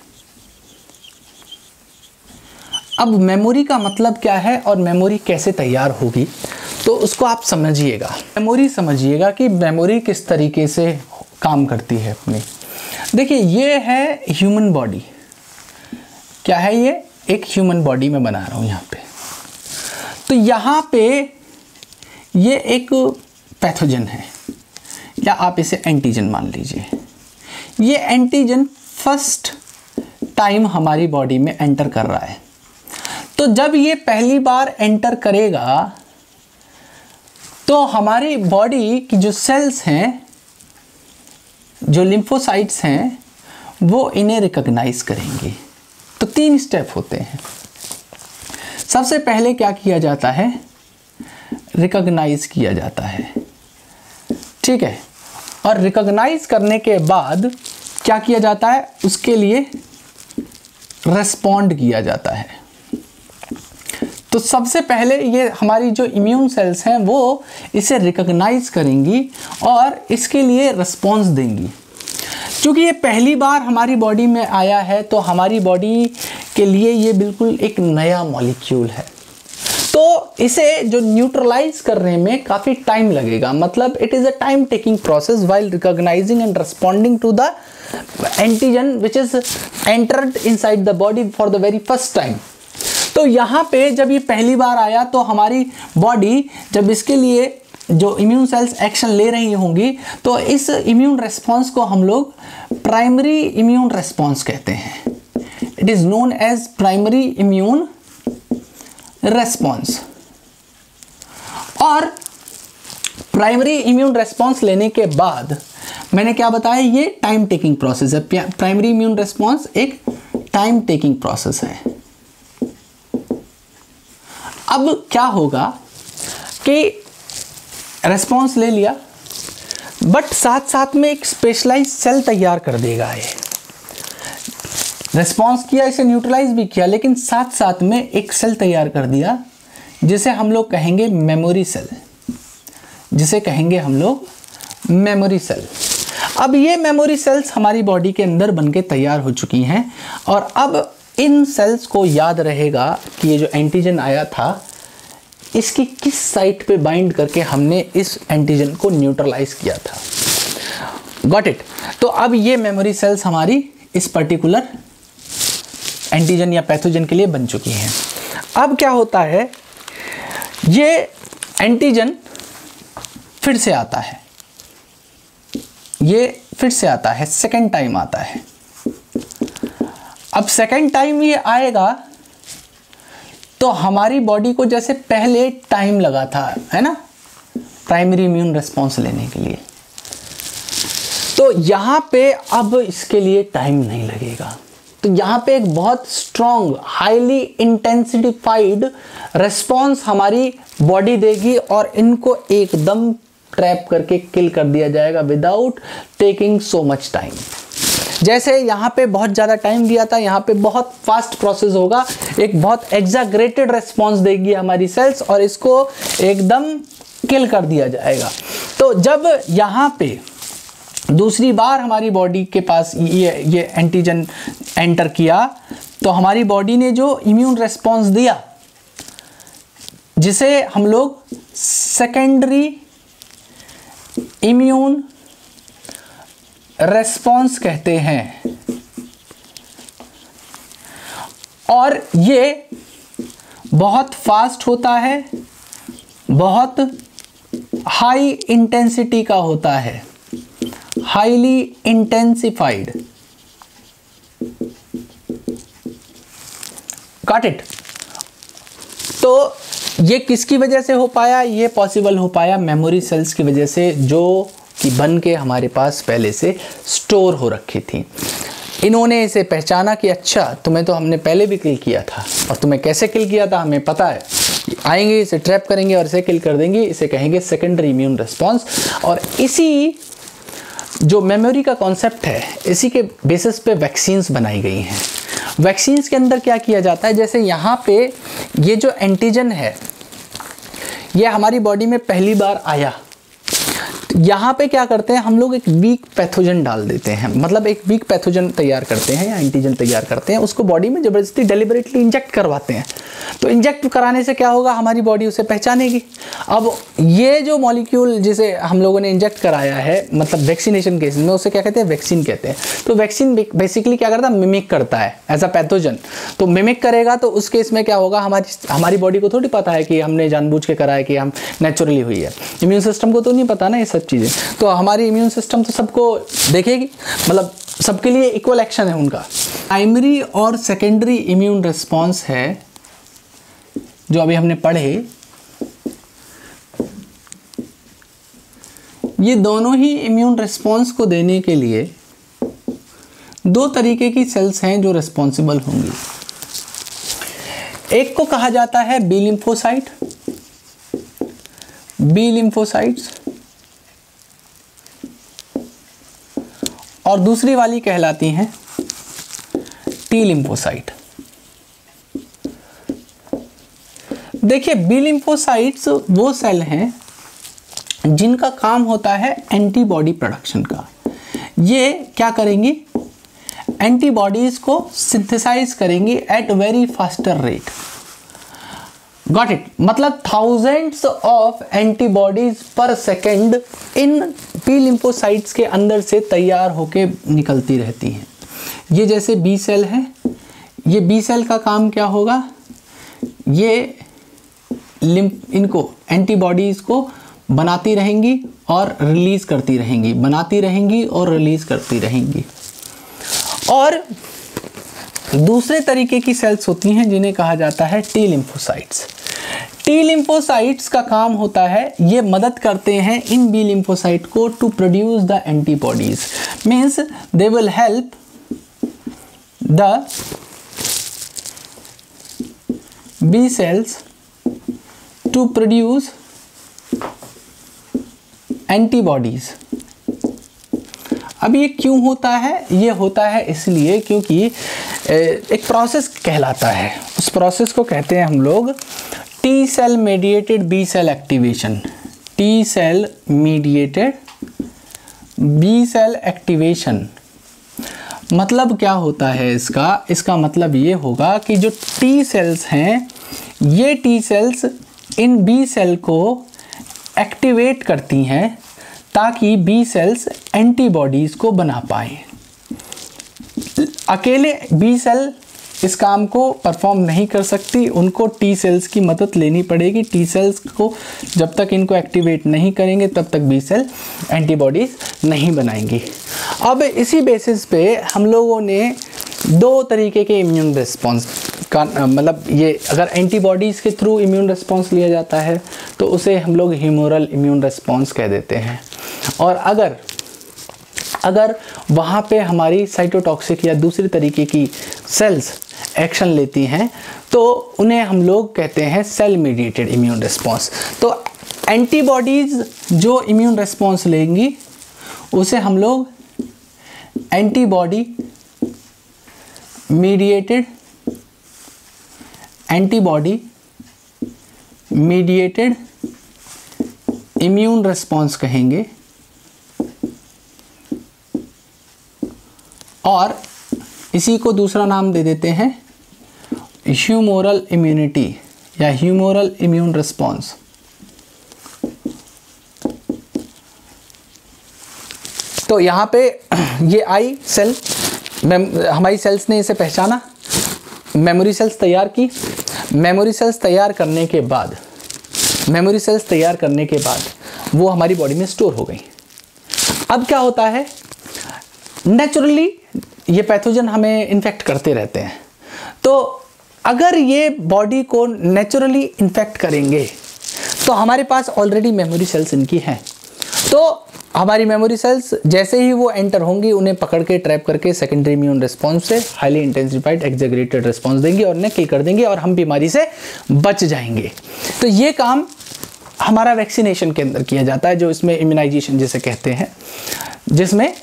अब मेमोरी का मतलब क्या है और मेमोरी कैसे तैयार होगी? तो उसको आप समझिएगा। मेमोरी समझिएगा कि मेमोरी किस तरीके से काम करती है अपनी। देखिए, ये है ह्यूमन बॉडी क्या है ये? एक ह्यूमन बॉडी में बना रहा हूँ यहाँ पे। तो यहाँ पे ये एक पैथोजन है। या आप इसे एंटीजन मान लीजिए। ये एंटीजन फ़र्स्ट टाइम हमारी बॉडी में एंटर कर रहा है। तो जब ये पहली बार एंटर करेगा तो हमारी बॉडी की जो सेल्स हैं, जो लिम्फोसाइट्स हैं, वो इन्हें रिकॉग्नाइज करेंगे। तो तीन स्टेप होते हैं। सबसे पहले क्या किया जाता है? रिकॉग्नाइज किया जाता है। ठीक है? और रिकॉग्नाइज करने के बाद क्या किया जाता है? उसके लिए रेस्पॉन्ड किया जाता है। तो सबसे पहले ये हमारी जो इम्यून सेल्स हैं, वो इसे रिकॉग्नाइज करेंगी और इसके लिए रिस्पॉन्स देंगी। क्योंकि ये पहली बार हमारी बॉडी में आया है तो हमारी बॉडी के लिए ये बिल्कुल एक नया मॉलिक्यूल है। तो इसे जो न्यूट्रलाइज करने में काफ़ी टाइम लगेगा। मतलब it is a time taking process while recognising and responding to the antigen which is entered inside the body for the very first time तो यहाँ पे जब ये पहली बार आया तो हमारी बॉडी जब इसके लिए जो इम्यून सेल्स एक्शन ले रही होंगी तो इस इम्यून रेस्पॉन्स को हम लोग प्राइमरी इम्यून रेस्पॉन्स कहते हैं। It is known as primary immune response और प्राइमरी इम्यून रेस्पॉन्स लेने के बाद, मैंने क्या बताया, ये टाइम टेकिंग प्रोसेस है। प्राइमरी इम्यून रेस्पॉन्स एक टाइम टेकिंग प्रोसेस है। अब क्या होगा कि रेस्पॉन्स ले लिया बट साथ साथ में एक स्पेशलाइज सेल तैयार कर देगा ये। रेस्पॉन्स किया, इसे न्यूट्रलाइज भी किया, लेकिन साथ साथ में एक सेल तैयार कर दिया, जिसे हम लोग कहेंगे मेमोरी सेल जिसे कहेंगे हम लोग मेमोरी सेल अब ये मेमोरी सेल्स हमारी बॉडी के अंदर बन के तैयार हो चुकी हैं, और अब इन सेल्स को याद रहेगा कि ये जो एंटीजन आया था, इसकी किस साइट पे बाइंड करके हमने इस एंटीजन को न्यूट्रलाइज किया था। गॉट इट तो अब ये मेमोरी सेल्स हमारी इस पर्टिकुलर एंटीजन या पैथोजन के लिए बन चुकी हैं। अब क्या होता है, ये एंटीजन फिर से आता है। ये फिर से आता है सेकेंड टाइम आता है। अब सेकेंड टाइम ये आएगा तो हमारी बॉडी को जैसे पहले टाइम लगा था, है ना? प्राइमरी इम्यून रिस्पॉन्स लेने के लिए। तो यहाँ पे अब इसके लिए टाइम नहीं लगेगा। तो यहाँ पे एक बहुत स्ट्रॉन्ग हाईली इंटेंसिफाइड रिस्पॉन्स हमारी बॉडी देगी और इनको एकदम ट्रैप करके किल कर दिया जाएगा without taking so much time जैसे यहाँ पे बहुत ज़्यादा टाइम दिया था यहाँ पे बहुत फास्ट प्रोसेस होगा। एक बहुत एग्जाग्रेटेड रेस्पॉन्स देगी हमारी सेल्स और इसको एकदम किल कर दिया जाएगा। तो जब यहाँ पे दूसरी बार हमारी बॉडी के पास ये ये एंटीजन एंटर किया तो हमारी बॉडी ने जो इम्यून रेस्पॉन्स दिया, जिसे हम लोग सेकेंडरी इम्यून रेस्पॉन्स कहते हैं। और ये बहुत फास्ट होता है, बहुत हाई इंटेंसिटी का होता है हाईली इंटेंसिफाइड काट इट तो ये किसकी वजह से हो पाया? ये पॉसिबल हो पाया मेमोरी सेल्स की वजह से, जो कि बन के हमारे पास पहले से स्टोर हो रखी थी। इन्होंने इसे पहचाना कि अच्छा तुम्हें तो हमने पहले भी किल किया था। और तुम्हें कैसे किल किया था, हमें पता है। आएँगे, इसे ट्रैप करेंगे और इसे किल कर देंगे। इसे कहेंगे सेकेंडरी इम्यून रिस्पॉन्स और इसी जो मेमोरी का कॉन्सेप्ट है, इसी के बेसिस पे वैक्सीन्स बनाई गई हैं। वैक्सीन्स के अंदर क्या किया जाता है, जैसे यहाँ पे ये जो एंटीजन है, ये हमारी बॉडी में पहली बार आया। यहाँ पे क्या करते हैं, हम लोग एक वीक पैथोजन डाल देते हैं। मतलब एक वीक पैथोजन तैयार करते हैं या एंटीजन तैयार करते हैं, उसको बॉडी में ज़बरदस्ती डेलिबरेटली इंजेक्ट करवाते हैं। तो इंजेक्ट कराने से क्या होगा, हमारी बॉडी उसे पहचानेगी। अब ये जो मॉलिक्यूल जिसे हम लोगों ने इंजेक्ट कराया है मतलब वैक्सीनेशन केस में, उसे क्या कहते हैं वैक्सीन कहते हैं। तो वैक्सीन बेसिकली क्या करता है मिमिक करता है एज अ पैथोजन तो मिमिक करेगा तो उस केस में क्या होगा, हमारी हमारी बॉडी को थोड़ी पता है कि हमने जानबूझ के कराया कि हम नेचुरली हुई है। इम्यून सिस्टम को तो नहीं पता ना ये सब चीज़ें। तो हमारी इम्यून सिस्टम तो सबको देखेगी। मतलब सबके लिए इक्वल एक्शन है उनका। प्राइमरी और सेकेंडरी इम्यून रिस्पॉन्स है, जो अभी हमने पढ़े। ये दोनों ही इम्यून रिस्पॉन्स को देने के लिए दो तरीके की सेल्स हैं जो रिस्पॉन्सिबल होंगी। एक को कहा जाता है बी लिम्फोसाइट बी लिम्फोसाइट्स और दूसरी वाली कहलाती हैं टी लिम्फोसाइट। देखिए, बी लिम्फोसाइट्स वो सेल हैं जिनका काम होता है एंटीबॉडी प्रोडक्शन का। ये क्या करेंगी? एंटीबॉडीज को सिंथेसाइज करेंगी at very faster rate. Got it मतलब thousands of antibodies per second in P lymphocytes के अंदर से तैयार होके निकलती रहती हैं। ये जैसे बी सेल है। ये बी सेल का काम क्या होगा? ये इनको एंटीबॉडीज़ को बनाती रहेंगी और रिलीज़ करती रहेंगी। बनाती रहेंगी और रिलीज़ करती रहेंगी। और दूसरे तरीके की सेल्स होती हैं जिन्हें कहा जाता है टी लिम्फोसाइट्स टी लिम्फोसाइट्स का काम होता है, ये मदद करते हैं इन बी लिम्फोसाइट को to produce the antibodies means they will help the B cells to produce antibodies अब ये क्यों होता है? ये होता है इसलिए क्योंकि एक प्रोसेस कहलाता है। उस प्रोसेस को कहते हैं हम लोग T cell mediated B cell activation T cell mediated B cell activation मतलब क्या होता है इसका? इसका मतलब ये होगा कि जो टी सेल्स हैं, ये टी सेल्स इन बी सेल को एक्टिवेट करती हैं। ताकि बी सेल्स एंटीबॉडीज़ को बना पाए। अकेले बी सेल इस काम को परफॉर्म नहीं कर सकती, उनको टी सेल्स की मदद लेनी पड़ेगी। टी सेल्स को जब तक इनको एक्टिवेट नहीं करेंगे, तब तक बी सेल एंटीबॉडीज़ नहीं बनाएँगी। अब इसी बेसिस पे हम लोगों ने दो तरीके के इम्यून रिस्पॉन्स का मतलब ये अगर एंटीबॉडीज़ के थ्रू इम्यून रिस्पॉन्स लिया जाता है तो उसे हम लोग ह्यूमोरल इम्यून रिस्पॉन्स कह देते हैं। और अगर अगर वहाँ पे हमारी साइटोटॉक्सिक या दूसरी तरीके की सेल्स एक्शन लेती हैं तो उन्हें हम लोग कहते हैं सेल मीडिएटेड इम्यून रिस्पॉन्स तो एंटीबॉडीज़ जो इम्यून रिस्पॉन्स लेंगी, उसे हम लोग antibody mediated antibody mediated immune response कहेंगे. और इसी को दूसरा नाम दे देते हैं ह्यूमोरल इम्यूनिटी या ह्यूमोरल इम्यून रिस्पॉन्स। तो यहाँ पे ये आई सेल हमारी सेल्स ने इसे पहचाना। मेमोरी सेल्स तैयार की। मेमोरी सेल्स तैयार करने के बाद, मेमोरी सेल्स तैयार करने के बाद वो हमारी बॉडी में स्टोर हो गई। अब क्या होता है? नेचुरली ये पैथोजन हमें इन्फेक्ट करते रहते हैं। तो अगर ये बॉडी को नेचुरली इन्फेक्ट करेंगे तो हमारे पास ऑलरेडी मेमोरी सेल्स इनकी हैं। तो हमारी मेमोरी सेल्स जैसे ही वो एंटर होंगी, उन्हें पकड़ के ट्रैप करके सेकेंडरी इम्यून रिस्पॉन्स से हाईली इंटेंसिफाइड एक्जेग्रेटेड रिस्पॉन्स देंगे और उन्हें की कर देंगे और हम बीमारी से बच जाएँगे। तो ये काम हमारा वैक्सीनेशन के अंदर किया जाता है, जो इसमें इम्यूनाइजेशन जिसे कहते हैं, जिसमें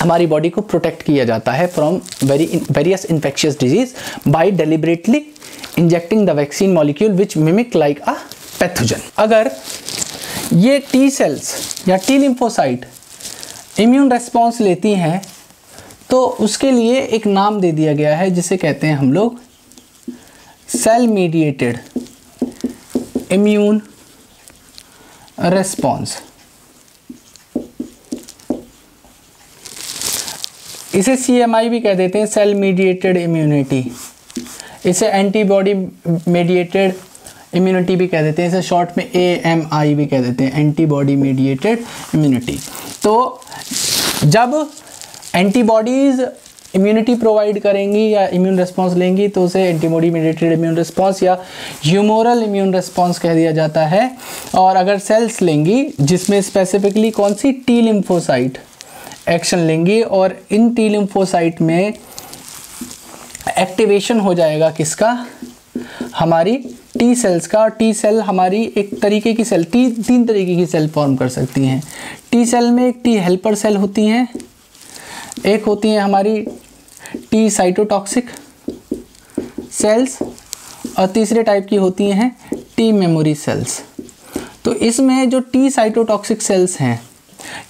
हमारी बॉडी को प्रोटेक्ट किया जाता है from very various infectious disease by deliberately injecting the vaccine molecule which mimic like a pathogen अगर ये टी सेल्स या टी लिम्फोसाइट इम्यून रेस्पॉन्स लेती हैं तो उसके लिए एक नाम दे दिया गया है जिसे कहते हैं हम लोग सेल मीडिएटेड इम्यून रेस्पॉन्स इसे सीएमआई भी कह देते हैं सेल मीडिएटेड इम्यूनिटी इसे एंटीबॉडी मीडिएटेड इम्यूनिटी भी कह देते हैं, इसे शॉर्ट में ए एम आई भी कह देते हैं एंटीबॉडी मीडिएटेड इम्यूनिटी तो जब एंटीबॉडीज़ इम्यूनिटी प्रोवाइड करेंगी या इम्यून रिस्पॉन्स लेंगी तो उसे एंटीबॉडी मीडिएटेड इम्यून रिस्पॉन्स या ह्यूमोरल इम्यून रिस्पॉन्स कह दिया जाता है। और अगर सेल्स लेंगी, जिसमें स्पेसिफिकली कौन सी टी लिम्फोसाइट एक्शन लेंगी और इन टी लिम्फोसाइट में एक्टिवेशन हो जाएगा किसका? हमारी टी सेल्स का। टी सेल हमारी एक तरीके की सेल टी तीन तरीके की सेल फॉर्म कर सकती हैं। टी सेल में एक टी हेल्पर सेल होती हैं। एक होती हैं हमारी टी साइटोटॉक्सिक सेल्स और तीसरे टाइप की होती हैं टी मेमोरी सेल्स तो इसमें जो टी साइटोटॉक्सिक सेल्स हैं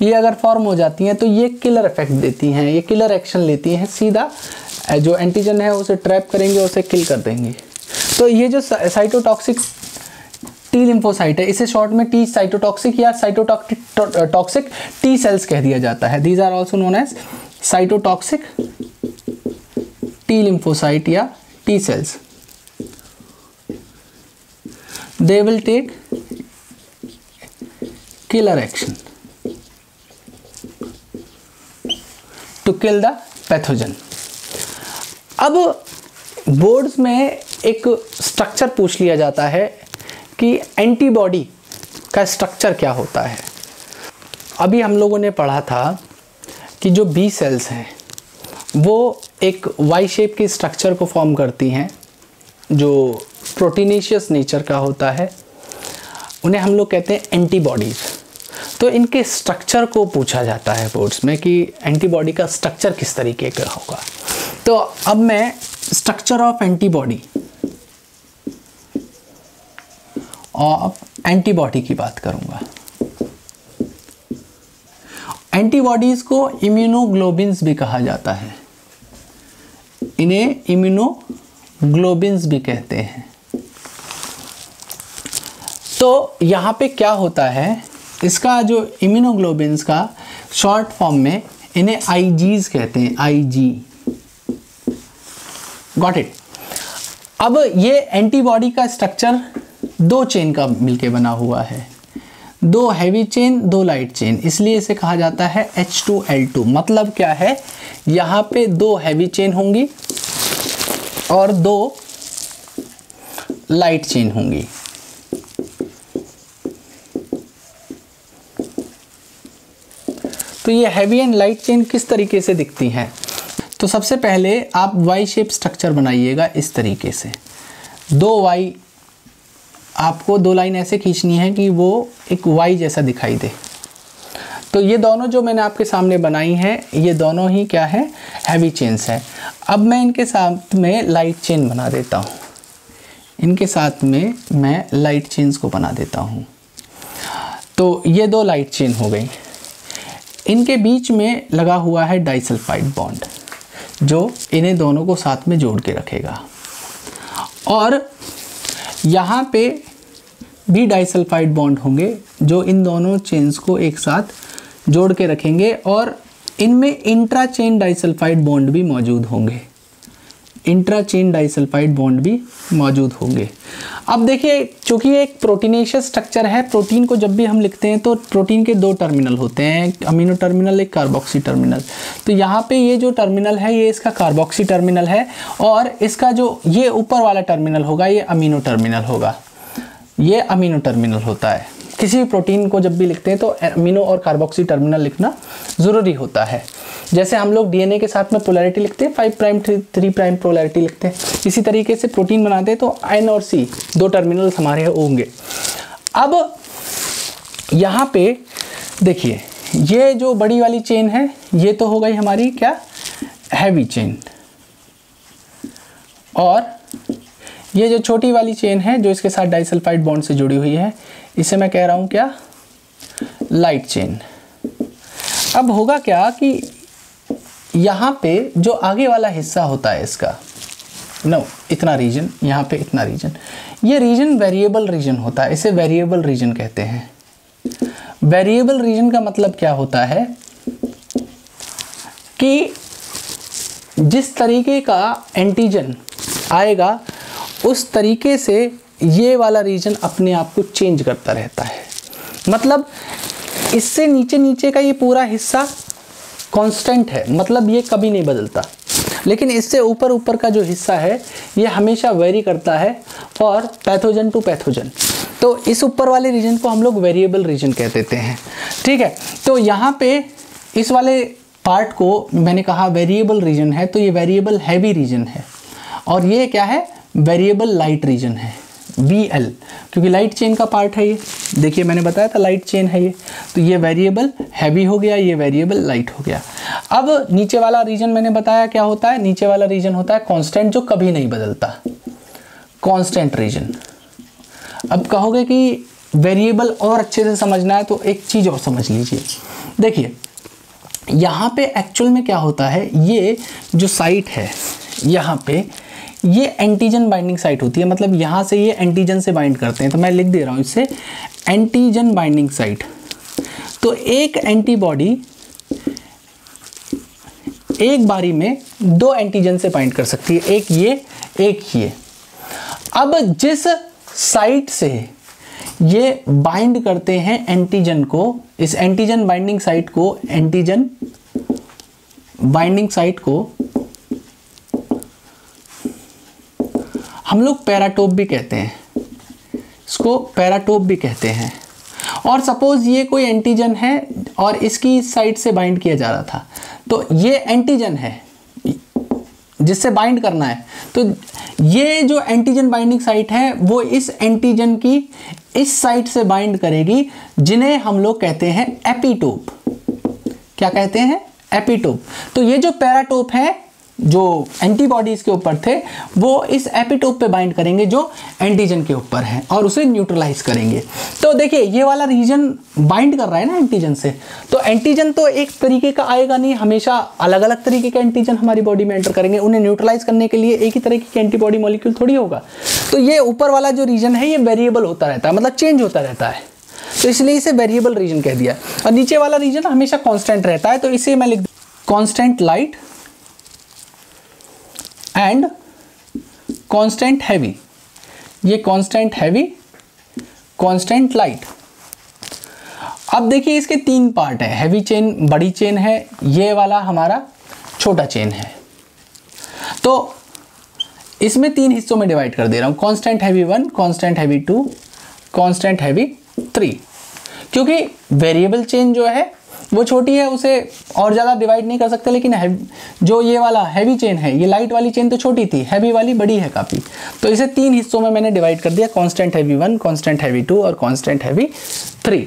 ये अगर फॉर्म हो जाती हैं तो ये किलर इफ़ेक्ट देती हैं, ये किलर एक्शन लेती हैं, सीधा जो एंटीजन है, उसे ट्रैप करेंगे, उसे किल कर देंगे। तो ये जो साइटोटॉक्सिक टी लिम्फोसाइट है, इसे शॉर्ट में टी साइटोटॉक्सिक या साइटोटॉक्सिक टॉक्सिक टी सेल्स कह दिया जाता है। These are also known as cytotoxic T lymphocyte या T cells they will take killer action to kill the pathogen. अब बोर्ड्स में एक स्ट्रक्चर पूछ लिया जाता है कि एंटीबॉडी का स्ट्रक्चर क्या होता है। अभी हम लोगों ने पढ़ा था कि जो बी सेल्स हैं, वो एक वाई शेप के स्ट्रक्चर को फॉर्म करती हैं, जो प्रोटीनेशियस नेचर का होता है। उन्हें हम लोग कहते हैं एंटीबॉडीज़ तो इनके स्ट्रक्चर को पूछा जाता है बोर्ड्स में कि एंटीबॉडी का स्ट्रक्चर किस तरीके का होगा। तो अब मैं structure of antibody of antibody की बात करूँगा। एंटीबॉडीज को इम्यूनोग्लोबिन्स भी कहा जाता है। इन्हें इम्यूनोग्लोबिन्स भी कहते हैं। तो यहाँ पे क्या होता है? इसका जो इम्यूनोग्लोबिन्स का शॉर्ट फॉर्म में इन्हें आईजीज कहते हैं आईजी गॉट इट अब ये एंटीबॉडी का स्ट्रक्चर दो चेन का मिलके बना हुआ है। दो हैवी चेन दो लाइट चेन इसलिए इसे कहा जाता है H2L2 मतलब क्या है? यहाँ पे दो हैवी चेन होंगी और दो लाइट चेन होंगी। तो ये हैवी एंड लाइट चेन किस तरीके से दिखती हैं? तो सबसे पहले आप वाई शेप स्ट्रक्चर बनाइएगा इस तरीके से। दो वाई आपको दो लाइन ऐसे खींचनी है कि वो एक वाई जैसा दिखाई दे। तो ये दोनों जो मैंने आपके सामने बनाई हैं, ये दोनों ही क्या है? हैवी चेन्स है। अब मैं इनके साथ में लाइट चेन बना देता हूँ। इनके साथ में मैं लाइट चेन्स को बना देता हूँ। तो ये दो लाइट चेन हो गई। इनके बीच में लगा हुआ है डाइसल्फाइड बॉन्ड, जो इन्हें दोनों को साथ में जोड़ के रखेगा। और यहाँ पे भी डाइसल्फाइड बॉन्ड होंगे, जो इन दोनों चेन्स को एक साथ जोड़ के रखेंगे, और इनमें इंट्रा चेन डाइसल्फाइड बॉन्ड भी मौजूद होंगे। इंट्रा चेन डाइसल्फाइड बॉन्ड भी मौजूद होंगे। अब देखिए, चूँकि एक प्रोटीनेशियस स्ट्रक्चर है, प्रोटीन को जब भी हम लिखते हैं तो प्रोटीन के दो टर्मिनल होते हैं, एक अमीनो टर्मिनल एक कार्बोक्सी टर्मिनल तो यहाँ पे ये जो टर्मिनल है, ये इसका कार्बोक्सी टर्मिनल है, और इसका जो, ये ऊपर वाला टर्मिनल होगा, ये अमीनो टर्मिनल होगा। ये अमीनो टर्मिनल होता है। किसी भी प्रोटीन को जब भी लिखते हैं तो अमीनो और कार्बोक्सी टर्मिनल लिखना ज़रूरी होता है। जैसे हम लोग डीएनए के साथ में पोलैरिटी लिखते हैं five prime three prime polarity लिखते हैं। इसी तरीके से प्रोटीन बनाते हैं तो एन और सी दो टर्मिनल्स हमारे होंगे। अब यहाँ पे देखिए, ये जो बड़ी वाली चेन है, ये तो हो गई हमारी क्या? हैवी चेन और ये जो छोटी वाली चेन है, जो इसके साथ डाइसल्फाइड बॉन्ड से जुड़ी हुई है, इसे मैं कह रहा हूँ क्या? लाइट चेन अब होगा क्या कि यहाँ पे जो आगे वाला हिस्सा होता है इसका नो इतना रीजन यहाँ पे इतना रीजन ये रीजन वेरिएबल रीजन होता है, इसे वेरिएबल रीजन कहते हैं. वेरिएबल रीजन का मतलब क्या होता है? कि जिस तरीके का एंटीजन आएगा उस तरीके से ये वाला रीजन अपने आप को चेंज करता रहता है। मतलब इससे नीचे नीचे का ये पूरा हिस्सा कांस्टेंट है। मतलब ये कभी नहीं बदलता। लेकिन इससे ऊपर ऊपर का जो हिस्सा है, ये हमेशा वेरी करता है और पैथोजन टू पैथोजन तो इस ऊपर वाले रीजन को हम लोग वेरिएबल रीजन कह देते हैं। ठीक है? तो यहाँ पे इस वाले पार्ट को मैंने कहा वेरिएबल रीजन है तो ये वेरिएबल हैवी रीजन है। और ये क्या है? वेरिएबल लाइट रीजन है वी एल क्योंकि लाइट चेन का पार्ट है ये। देखिए, मैंने बताया था लाइट चेन है ये। तो ये वेरिएबल हैवी हो गया, ये वेरिएबल लाइट हो गया। अब नीचे वाला रीजन मैंने बताया क्या होता है? नीचे वाला रीजन होता है कांस्टेंट जो कभी नहीं बदलता। कांस्टेंट रीजन अब कहोगे कि वेरिएबल और अच्छे से समझना है तो एक चीज़ और समझ लीजिए। देखिए, यहाँ पे एक्चुअल में क्या होता है? ये जो साइट है, यहाँ पे ये एंटीजन बाइंडिंग साइट होती है। मतलब यहाँ से ये एंटीजन से बाइंड करते हैं। तो मैं लिख दे रहा हूँ इससे एंटीजन बाइंडिंग साइट तो एक एंटीबॉडी एक बारी में दो एंटीजन से बाइंड कर सकती है। एक ये एक ये। अब जिस साइट से ये बाइंड करते हैं एंटीजन को, इस एंटीजन बाइंडिंग साइट को एंटीजन बाइंडिंग साइट को हम लोग पैराटोप भी कहते हैं। इसको पैराटोप भी कहते हैं। और सपोज़ ये कोई एंटीजन है और इसकी साइड से बाइंड किया जा रहा था। तो ये एंटीजन है, जिससे बाइंड करना है। तो ये जो एंटीजन बाइंडिंग साइट है, वो इस एंटीजन की इस साइट से बाइंड करेगी, जिन्हें हम लोग कहते हैं एपिटोप। क्या कहते हैं? एपिटोप। तो ये जो पैराटोप है जो एंटीबॉडीज के ऊपर थे, वो इस एपिटोप पे बाइंड करेंगे जो एंटीजन के ऊपर है और उसे न्यूट्रलाइज करेंगे। तो देखिए, ये वाला रीजन बाइंड कर रहा है ना एंटीजन से। तो एंटीजन तो एक तरीके का आएगा नहीं, हमेशा अलग अलग तरीके के एंटीजन हमारी बॉडी में एंटर करेंगे। उन्हें न्यूट्रलाइज करने के लिए एक ही तरीके की एंटीबॉडी मॉलिक्यूल थोड़ी होगा। तो ये ऊपर वाला जो रीजन है, ये वेरिएबल होता रहता है मतलब चेंज होता रहता है। तो इसलिए इसे वेरिएबल रीजन कह दिया। और नीचे वाला रीजन हमेशा कॉन्स्टेंट रहता है तो इसे मैं लिख constant light and constant heavy. ये कांस्टेंट हैवी कांस्टेंट लाइट। अब देखिए इसके तीन पार्ट है। हैवी चेन, बड़ी चेन है। ये वाला हमारा छोटा चेन है। तो इसमें तीन हिस्सों में डिवाइड कर दे रहा हूँ। Constant heavy one constant heavy two constant heavy three. क्योंकि वेरिएबल चेन जो है वो छोटी है, उसे और ज़्यादा डिवाइड नहीं कर सकते, लेकिन जो ये वाला हैवी चेन है, ये लाइट वाली चेन तो छोटी थी हैवी वाली बड़ी है काफ़ी। तो इसे तीन हिस्सों में मैंने डिवाइड कर दिया constant heavy one constant heavy two और कॉन्स्टेंट हैवी थ्री